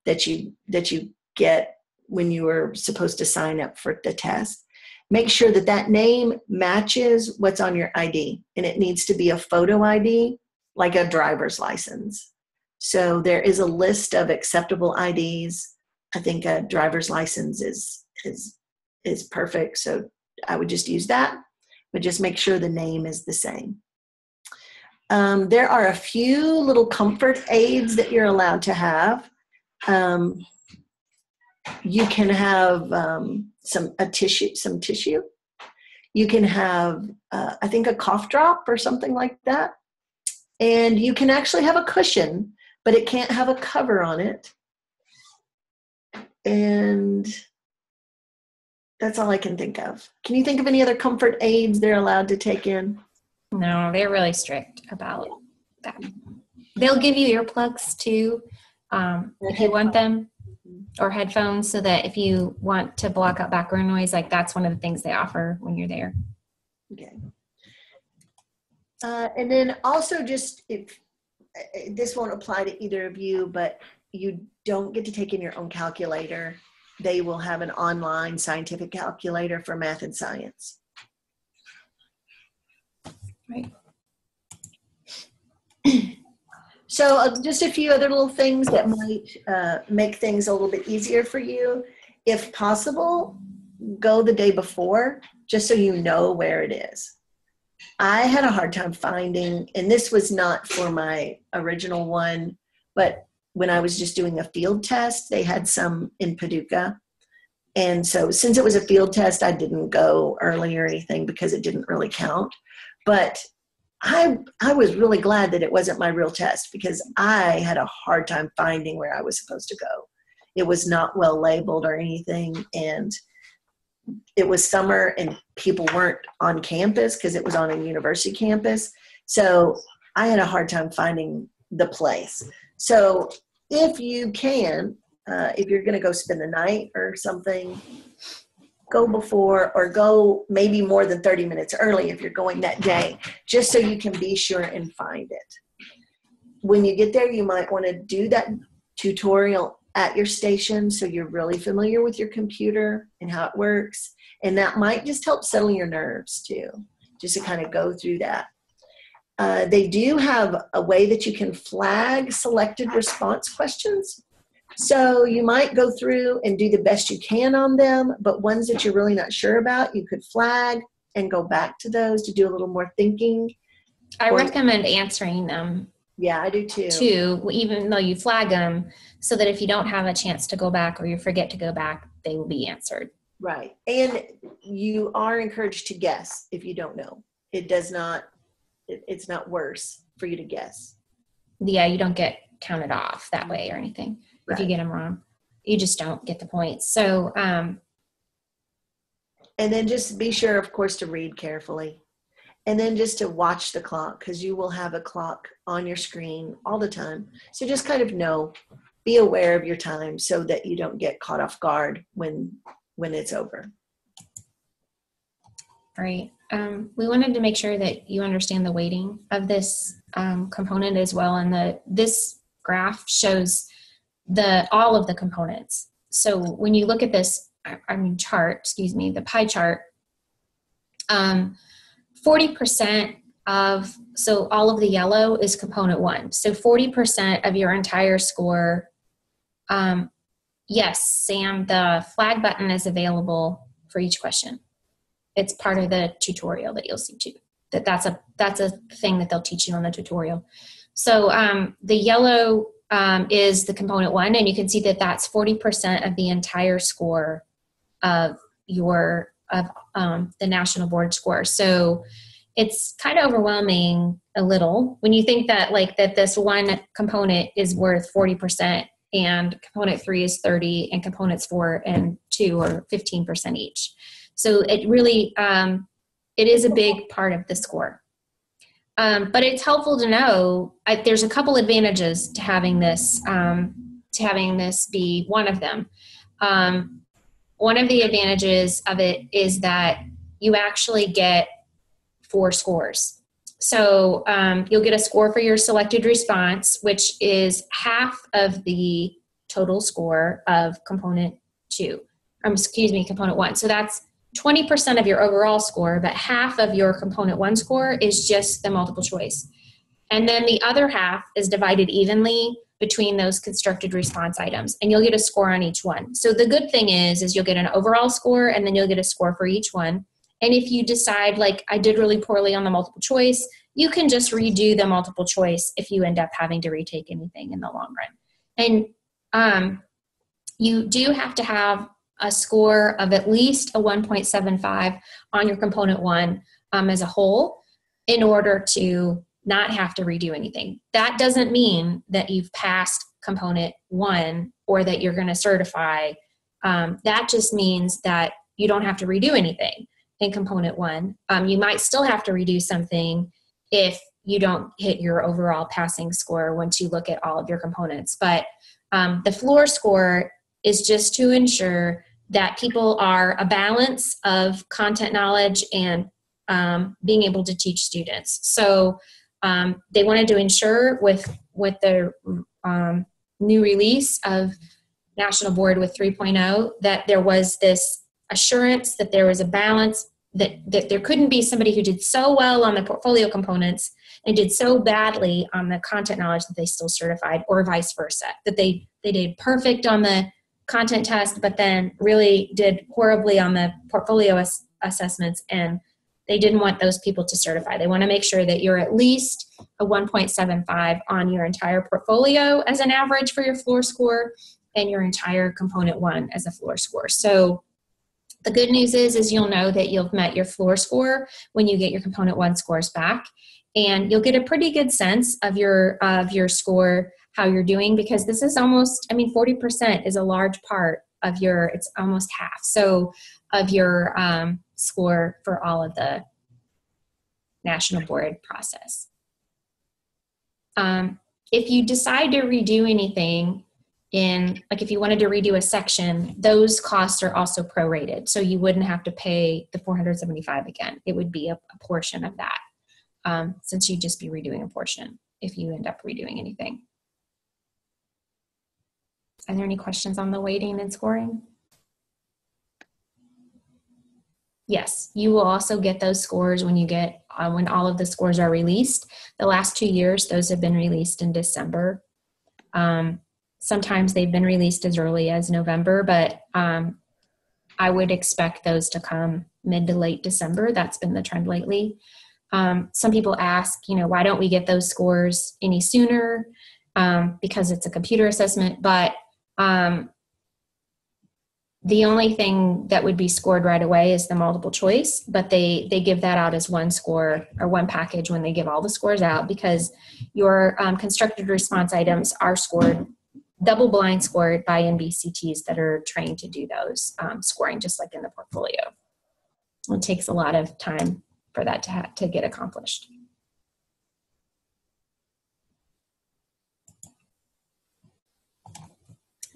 that you that you get when you were supposed to sign up for the test. Make sure that that name matches what's on your ID, and it needs to be a photo ID, like a driver's license. So there is a list of acceptable IDs. I think a driver's license is is is perfect. So I would just use that, but just make sure the name is the same. Um, there are a few little comfort aids that you're allowed to have. Um, you can have um, some a tissue some tissue. You can have uh, i think a cough drop or something like that. And you can actually have a cushion but it can't have a cover on it. And that's all i can think of. Can you think of any other comfort aids they're allowed to take in? No they're really strict about that. They'll give you earplugs too um, if you want them or headphones so that if you want to block out background noise, like that's one of the things they offer when you're there. Okay. Uh, and then also just if uh, this won't apply to either of you, but you don't get to take in your own calculator. They will have an online scientific calculator for math and science. Right. So uh, just a few other little things that might uh, make things a little bit easier for you. If possible, go the day before just so you know where it is. I had a hard time finding, and this was not for my original one, but when I was just doing a field test, they had some in Paducah. And so since it was a field test, I didn't go early or anything because it didn't really count. But I I was really glad that it wasn't my real test because I had a hard time finding where I was supposed to go. It was not well labeled or anything and it was summer and people weren't on campus because it was on a university campus. So I had a hard time finding the place. So if you can, uh, if you're going to go spend the night or something, go before or go maybe more than 30 minutes early if you're going that day, just so you can be sure and find it. When you get there, you might want to do that tutorial at your station so you're really familiar with your computer and how it works. And that might just help settle your nerves too, just to kind of go through that. Uh, they do have a way that you can flag selected response questions. So you might go through and do the best you can on them, but ones that you're really not sure about, you could flag and go back to those to do a little more thinking. I or, recommend answering them. Yeah, I do too. Too, even though you flag them, so that if you don't have a chance to go back or you forget to go back, they will be answered. Right. And you are encouraged to guess if you don't know. It does not it, it's not worse for you to guess. Yeah, you don't get counted off that way or anything right. if you get them wrong. You just don't get the points. So, um, and then just be sure, of course, to read carefully. And then just to watch the clock because you will have a clock on your screen all the time. So just kind of know, be aware of your time so that you don't get caught off guard when when it's over. Right. Um, we wanted to make sure that you understand the weighting of this um, component as well. And the this graph shows the all of the components. So when you look at this, I mean chart, excuse me, the pie chart, um, 40% of so all of the yellow is component one. So 40% of your entire score. Um, yes, Sam, the flag button is available for each question it's part of the tutorial that you'll see too that that's a that's a thing that they'll teach you on the tutorial so um, the yellow um, is the component one and you can see that that's 40% of the entire score of your of um, the national board score. So it's kind of overwhelming a little. When you think that like that this one component is worth 40% and component three is 30 and components four and two are 15% each. So it really um, it is a big part of the score. Um, but it's helpful to know I, there's a couple advantages to having this um, to having this be one of them. Um, one of the advantages of it is that you actually get four scores. So um, you'll get a score for your selected response, which is half of the total score of component two. Um, excuse me, component one. So that's 20% of your overall score, but half of your component one score is just the multiple choice. And then the other half is divided evenly between those constructed response items and you'll get a score on each one. So the good thing is is you'll get an overall score and then you'll get a score for each one. And if you decide like I did really poorly on the multiple choice, you can just redo the multiple choice if you end up having to retake anything in the long run. And um, you do have to have a score of at least a 1.75 on your component one um, as a whole in order to not have to redo anything. That doesn't mean that you've passed component one or that you're going to certify. Um, that just means that you don't have to redo anything in component one. Um, you might still have to redo something if you don't hit your overall passing score once you look at all of your components. But um, the floor score is just to ensure that people are a balance of content knowledge and um, being able to teach students. So um, they wanted to ensure with with the um, new release of National Board with 3.0 that there was this assurance that there was a balance that that there couldn't be somebody who did so well on the portfolio components and did so badly on the content knowledge that they still certified or vice versa that they they did perfect on the content test, but then really did horribly on the portfolio ass- assessments and they didn't want those people to certify. They want to make sure that you're at least a 1.75 on your entire portfolio as an average for your floor score and your entire component one as a floor score. So the good news is is you'll know that you've met your floor score when you get your component one scores back and you'll get a pretty good sense of your of your score how you're doing because this is almost i mean 40% is a large part of your it's almost half so of your um, score for all of the national board process. Um, if you decide to redo anything in like if you wanted to redo a section those costs are also prorated so you wouldn't have to pay the 475 again. It would be a, a portion of that um, since you'd just be redoing a portion if you end up redoing anything are there any questions on the weighting and scoring yes you will also get those scores when you get uh, when all of the scores are released the last two years those have been released in december um, sometimes they've been released as early as November, but um, I would expect those to come mid to late December. That's been the trend lately. Um, some people ask, you know, why don't we get those scores any sooner? Um, because it's a computer assessment, but um, the only thing that would be scored right away is the multiple choice but they they give that out as one score or one package when they give all the scores out because your um, constructed response items are scored double blind scored by NBCTs that are trained to do those um, scoring, just like in the portfolio. It takes a lot of time for that to, to get accomplished.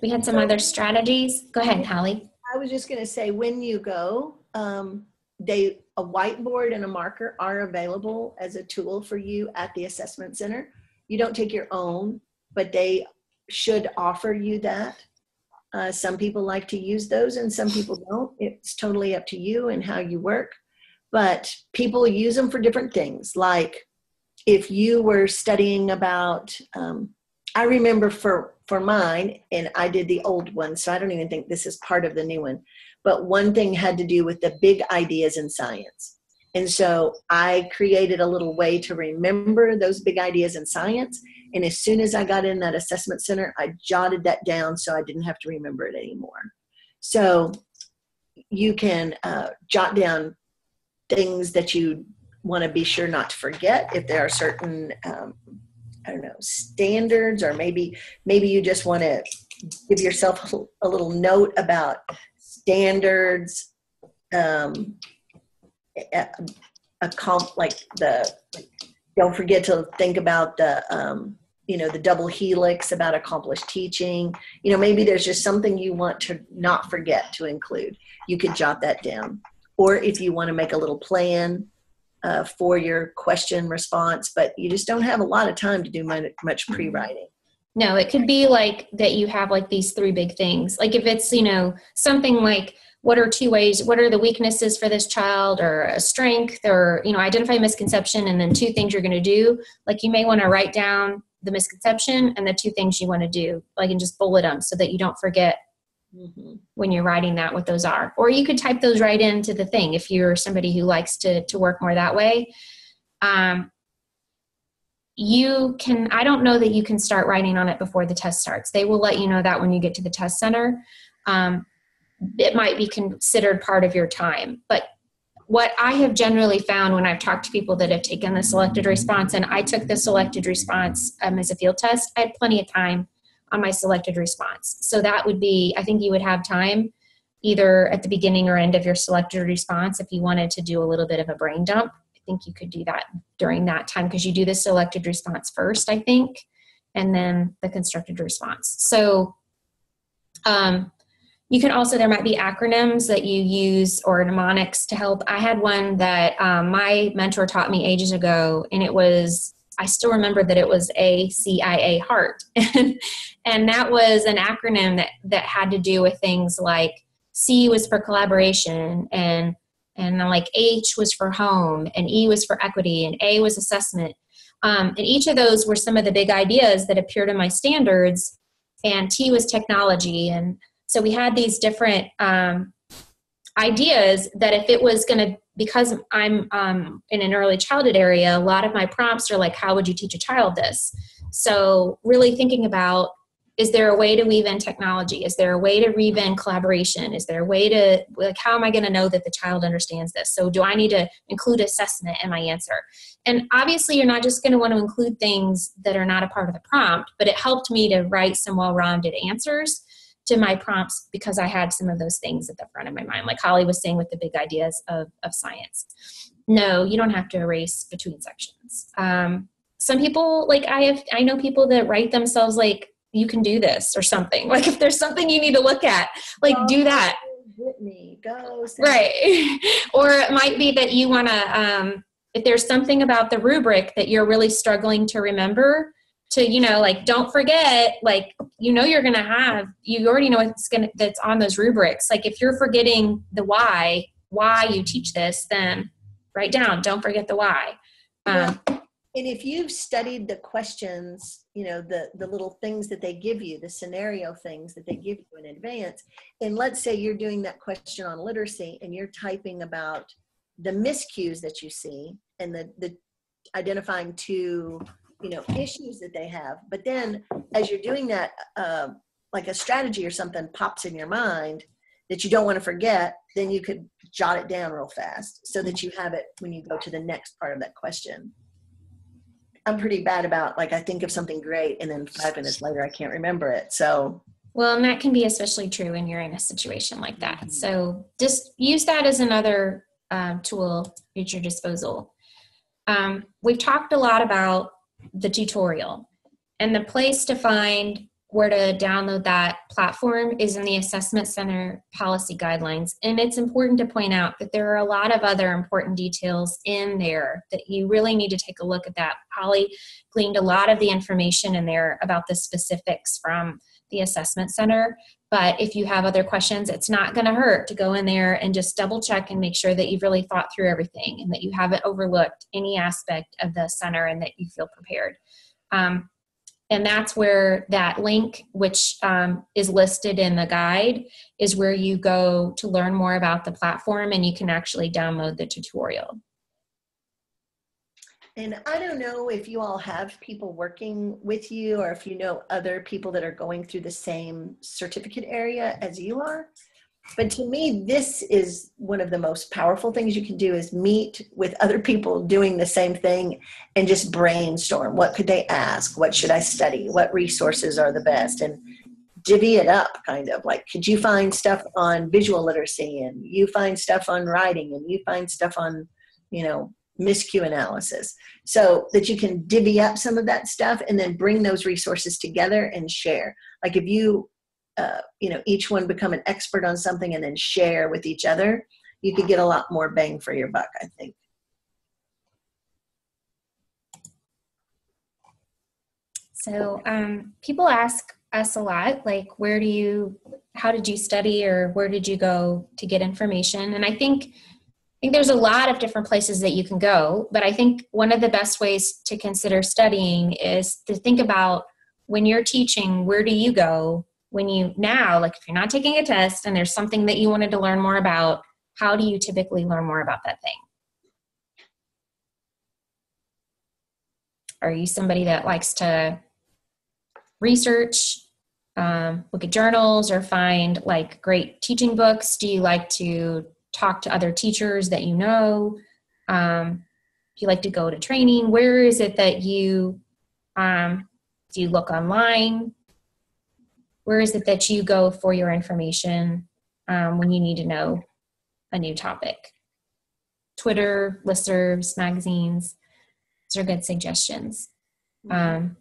We had some other strategies. Go ahead, Holly. I was just going to say, when you go, um, they a whiteboard and a marker are available as a tool for you at the assessment center. You don't take your own, but they should offer you that. Uh, some people like to use those and some people don't. It's totally up to you and how you work. But people use them for different things. Like if you were studying about, um, I remember for, for mine, and I did the old one, so I don't even think this is part of the new one. But one thing had to do with the big ideas in science. And so I created a little way to remember those big ideas in science and as soon as I got in that assessment center, I jotted that down so I didn't have to remember it anymore. So you can uh, jot down things that you want to be sure not to forget if there are certain um, i don't know standards or maybe maybe you just want to give yourself a little note about standards um, a, a comp like the don't forget to think about the um, you know the double helix about accomplished teaching. You know maybe there's just something you want to not forget to include. You could jot that down. Or if you want to make a little plan uh, for your question response but you just don't have a lot of time to do much, much mm-hmm. pre-writing. No it could be like that you have like these three big things. Like if it's you know something like what are two ways what are the weaknesses for this child or a strength or you know identify misconception and then two things you're going to do. Like you may want to write down the misconception and the two things you want to do like and just bullet them so that you don't forget mm-hmm. when you're writing that what those are. Or you could type those right into the thing if you're somebody who likes to to work more that way. Um, you can i don't know that you can start writing on it before the test starts. They will let you know that when you get to the test center. Um, it might be considered part of your time. But what I have generally found when I've talked to people that have taken the selected response, and I took the selected response um, as a field test, I had plenty of time on my selected response. So that would be, I think you would have time either at the beginning or end of your selected response if you wanted to do a little bit of a brain dump. I think you could do that during that time because you do the selected response first, I think, and then the constructed response. So, um, you can also there might be acronyms that you use or mnemonics to help i had one that um, my mentor taught me ages ago and it was i still remember that it was acia heart. And, and that was an acronym that that had to do with things like c was for collaboration and and like h was for home and e was for equity and a was assessment. Um, and each of those were some of the big ideas that appeared in my standards and t was technology. And so we had these different um, ideas that if it was going to, because I'm um, in an early childhood area, a lot of my prompts are like, how would you teach a child this? So really thinking about is there a way to weave in technology? Is there a way to weave in collaboration? Is there a way to like how am i going to know that the child understands this? So do i need to include assessment in my answer? And obviously you're not just going to want to include things that are not a part of the prompt but it helped me to write some well-rounded answers to my prompts because I had some of those things at the front of my mind, like Holly was saying with the big ideas of, of science. No, you don't have to erase between sections. Um, some people like I have I know people that write themselves like you can do this or something. Like if there's something you need to look at, like do that. Whitney, go. Right. or it might be that you want to um if there's something about the rubric that you're really struggling to remember, to you know like don't forget like you know you're gonna have you already know what's gonna that's on those rubrics. Like if you're forgetting the why why you teach this then write down don't forget the why. Um, and if you've studied the questions you know the the little things that they give you the scenario things that they give you in advance and let's say you're doing that question on literacy and you're typing about the miscues that you see and the the identifying two you know issues that they have but then as you're doing that uh, like a strategy or something pops in your mind that you don't want to forget then you could jot it down real fast so that you have it when you go to the next part of that question. I'm pretty bad about like i think of something great and then five minutes later i can't remember it so. Well and that can be especially true when you're in a situation like that. So just use that as another um, tool at your disposal. Um, we've talked a lot about the tutorial. And the place to find where to download that platform is in the Assessment Center policy guidelines. And it's important to point out that there are a lot of other important details in there that you really need to take a look at that. Holly gleaned a lot of the information in there about the specifics from the Assessment Center. But if you have other questions, it's not going to hurt to go in there and just double check and make sure that you've really thought through everything and that you haven't overlooked any aspect of the center and that you feel prepared. Um, and that's where that link, which um, is listed in the guide, is where you go to learn more about the platform and you can actually download the tutorial. And I don't know if you all have people working with you or if you know other people that are going through the same certificate area as you are. But to me, this is one of the most powerful things you can do is meet with other people doing the same thing and just brainstorm. What could they ask? What should I study? What resources are the best? And divvy it up kind of like could you find stuff on visual literacy and you find stuff on writing and you find stuff on you know miscue analysis. So that you can divvy up some of that stuff and then bring those resources together and share. Like if you uh, you know each one become an expert on something and then share with each other you could get a lot more bang for your buck i think. So um, people ask us a lot like where do you how did you study or where did you go to get information? And i think think there's a lot of different places that you can go, but I think one of the best ways to consider studying is to think about when you're teaching, where do you go when you now, like if you're not taking a test and there's something that you wanted to learn more about, how do you typically learn more about that thing? Are you somebody that likes to research, um, look at journals, or find like great teaching books? Do you like to talk to other teachers that you know? Um, do you like to go to training? Where is it that you um, do you look online? Where is it that you go for your information um, when you need to know a new topic? Twitter, listservs, magazines. Those are good suggestions. Um,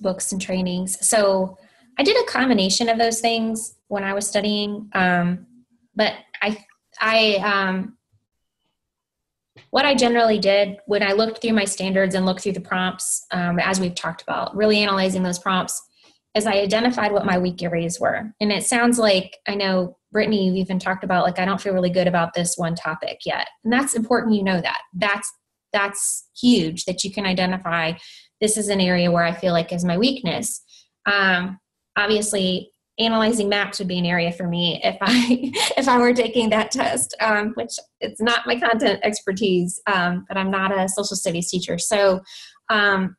books and trainings. So I did a combination of those things when I was studying. Um, but I, I, um, what I generally did when I looked through my standards and looked through the prompts, um, as we've talked about, really analyzing those prompts, is I identified what my weak areas were. And it sounds like I know Brittany, you've even talked about like I don't feel really good about this one topic yet, and that's important. You know that that's that's huge that you can identify this is an area where I feel like is my weakness. Um, obviously analyzing maps would be an area for me if I if I were taking that test, um, which it's not my content expertise, um, but I'm not a social studies teacher. So, um,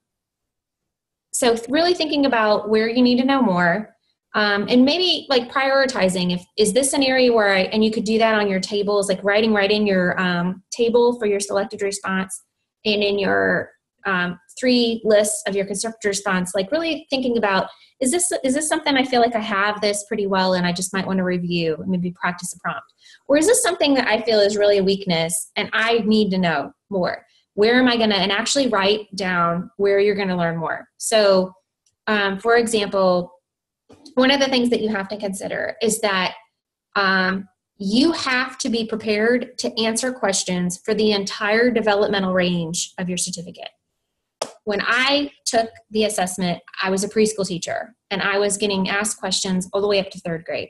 so really thinking about where you need to know more, um, and maybe like prioritizing. If is this an area where I, and you could do that on your tables, like writing right in your um, table for your selected response, and in your um, three lists of your constructed response, like really thinking about is this is this something I feel like I have this pretty well and I just might want to review maybe practice a prompt? Or is this something that I feel is really a weakness and I need to know more? where am I going to, and actually write down where you're going to learn more. So, um, for example, one of the things that you have to consider is that um, you have to be prepared to answer questions for the entire developmental range of your certificate. When I took the assessment, I was a preschool teacher and I was getting asked questions all the way up to third grade.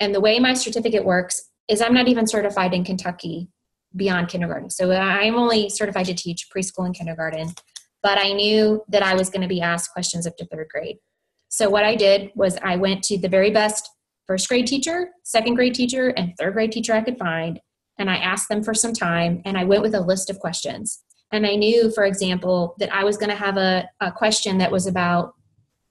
And the way my certificate works is I'm not even certified in Kentucky beyond kindergarten. So I'm only certified to teach preschool and kindergarten, but I knew that I was going to be asked questions up to third grade. So what I did was I went to the very best first grade teacher, second grade teacher, and third grade teacher I could find. And I asked them for some time and I went with a list of questions. And I knew, for example, that I was going to have a, a question that was about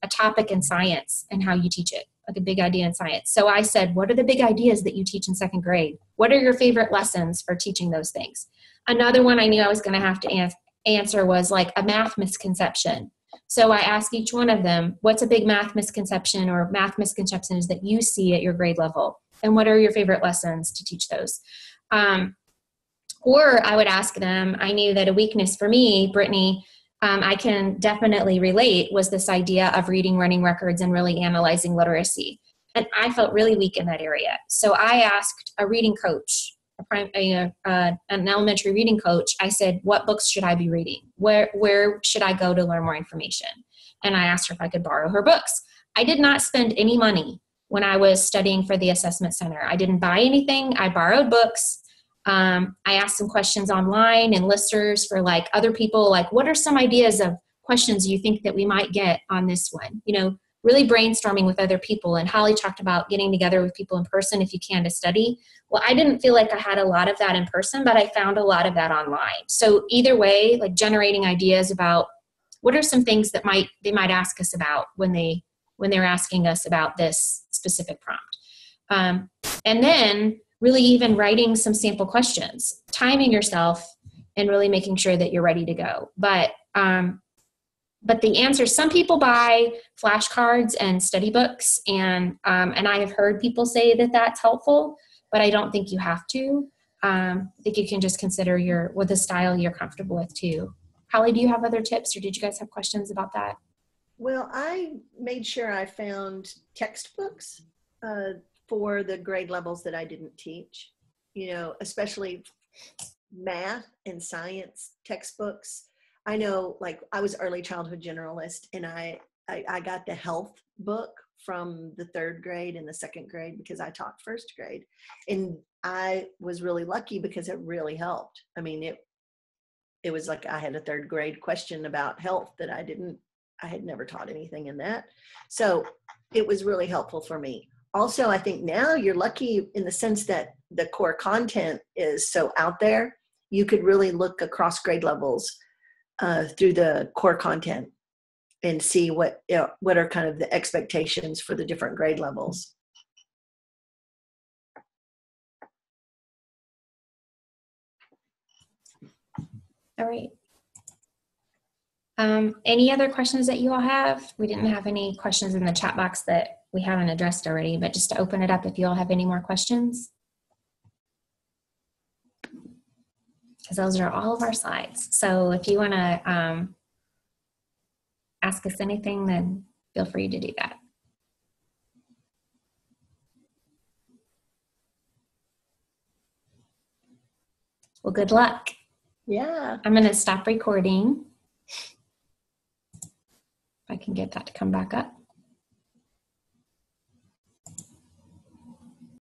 a topic in science and how you teach it, like a big idea in science. So I said, What are the big ideas that you teach in second grade? What are your favorite lessons for teaching those things? Another one I knew I was going to have to an- answer was like a math misconception. So I asked each one of them, what's a big math misconception or math misconceptions that you see at your grade level? And what are your favorite lessons to teach those? Um, or I would ask them, I knew that a weakness for me, Brittany, um, I can definitely relate was this idea of reading running records and really analyzing literacy. And I felt really weak in that area. So I asked a reading coach a a, uh, an elementary reading coach, I said, "What books should I be reading? Where where should I go to learn more information?" And I asked her if I could borrow her books. I did not spend any money when I was studying for the assessment center. I didn't buy anything. I borrowed books. Um, I asked some questions online and listservs for like other people, like what are some ideas of questions you think that we might get on this one? You know, really brainstorming with other people. And Holly talked about getting together with people in person if you can to study. Well, I didn't feel like I had a lot of that in person, but I found a lot of that online. So either way, like generating ideas about what are some things that might they might ask us about when they when they're asking us about this specific prompt. Um, and then really even writing some sample questions, timing yourself and really making sure that you're ready to go. But um, but the answer some people buy flashcards and study books and um, and i have heard people say that that's helpful but i don't think you have to. Um, i think you can just consider your what the style you're comfortable with too. Holly do you have other tips or did you guys have questions about that? Well i made sure i found textbooks uh, for the grade levels that i didn't teach you know especially math and science textbooks I know, like, I was early childhood generalist, and I, I, I got the health book from the third grade and the second grade because I taught first grade, and I was really lucky because it really helped. I mean, it it was like I had a third grade question about health that I didn't, I had never taught anything in that, so it was really helpful for me. Also, I think now you're lucky in the sense that the core content is so out there. You could really look across grade levels uh, through the core content and see what you know, what are kind of the expectations for the different grade levels. all right um, any other questions that you all have we didn't have any questions in the chat box that we haven't addressed already but just to open it up if you all have any more questions because those are all of our slides. So if you want to um, ask us anything, then feel free to do that. Well, good luck. Yeah. I'm going to stop recording. If I can get that to come back up.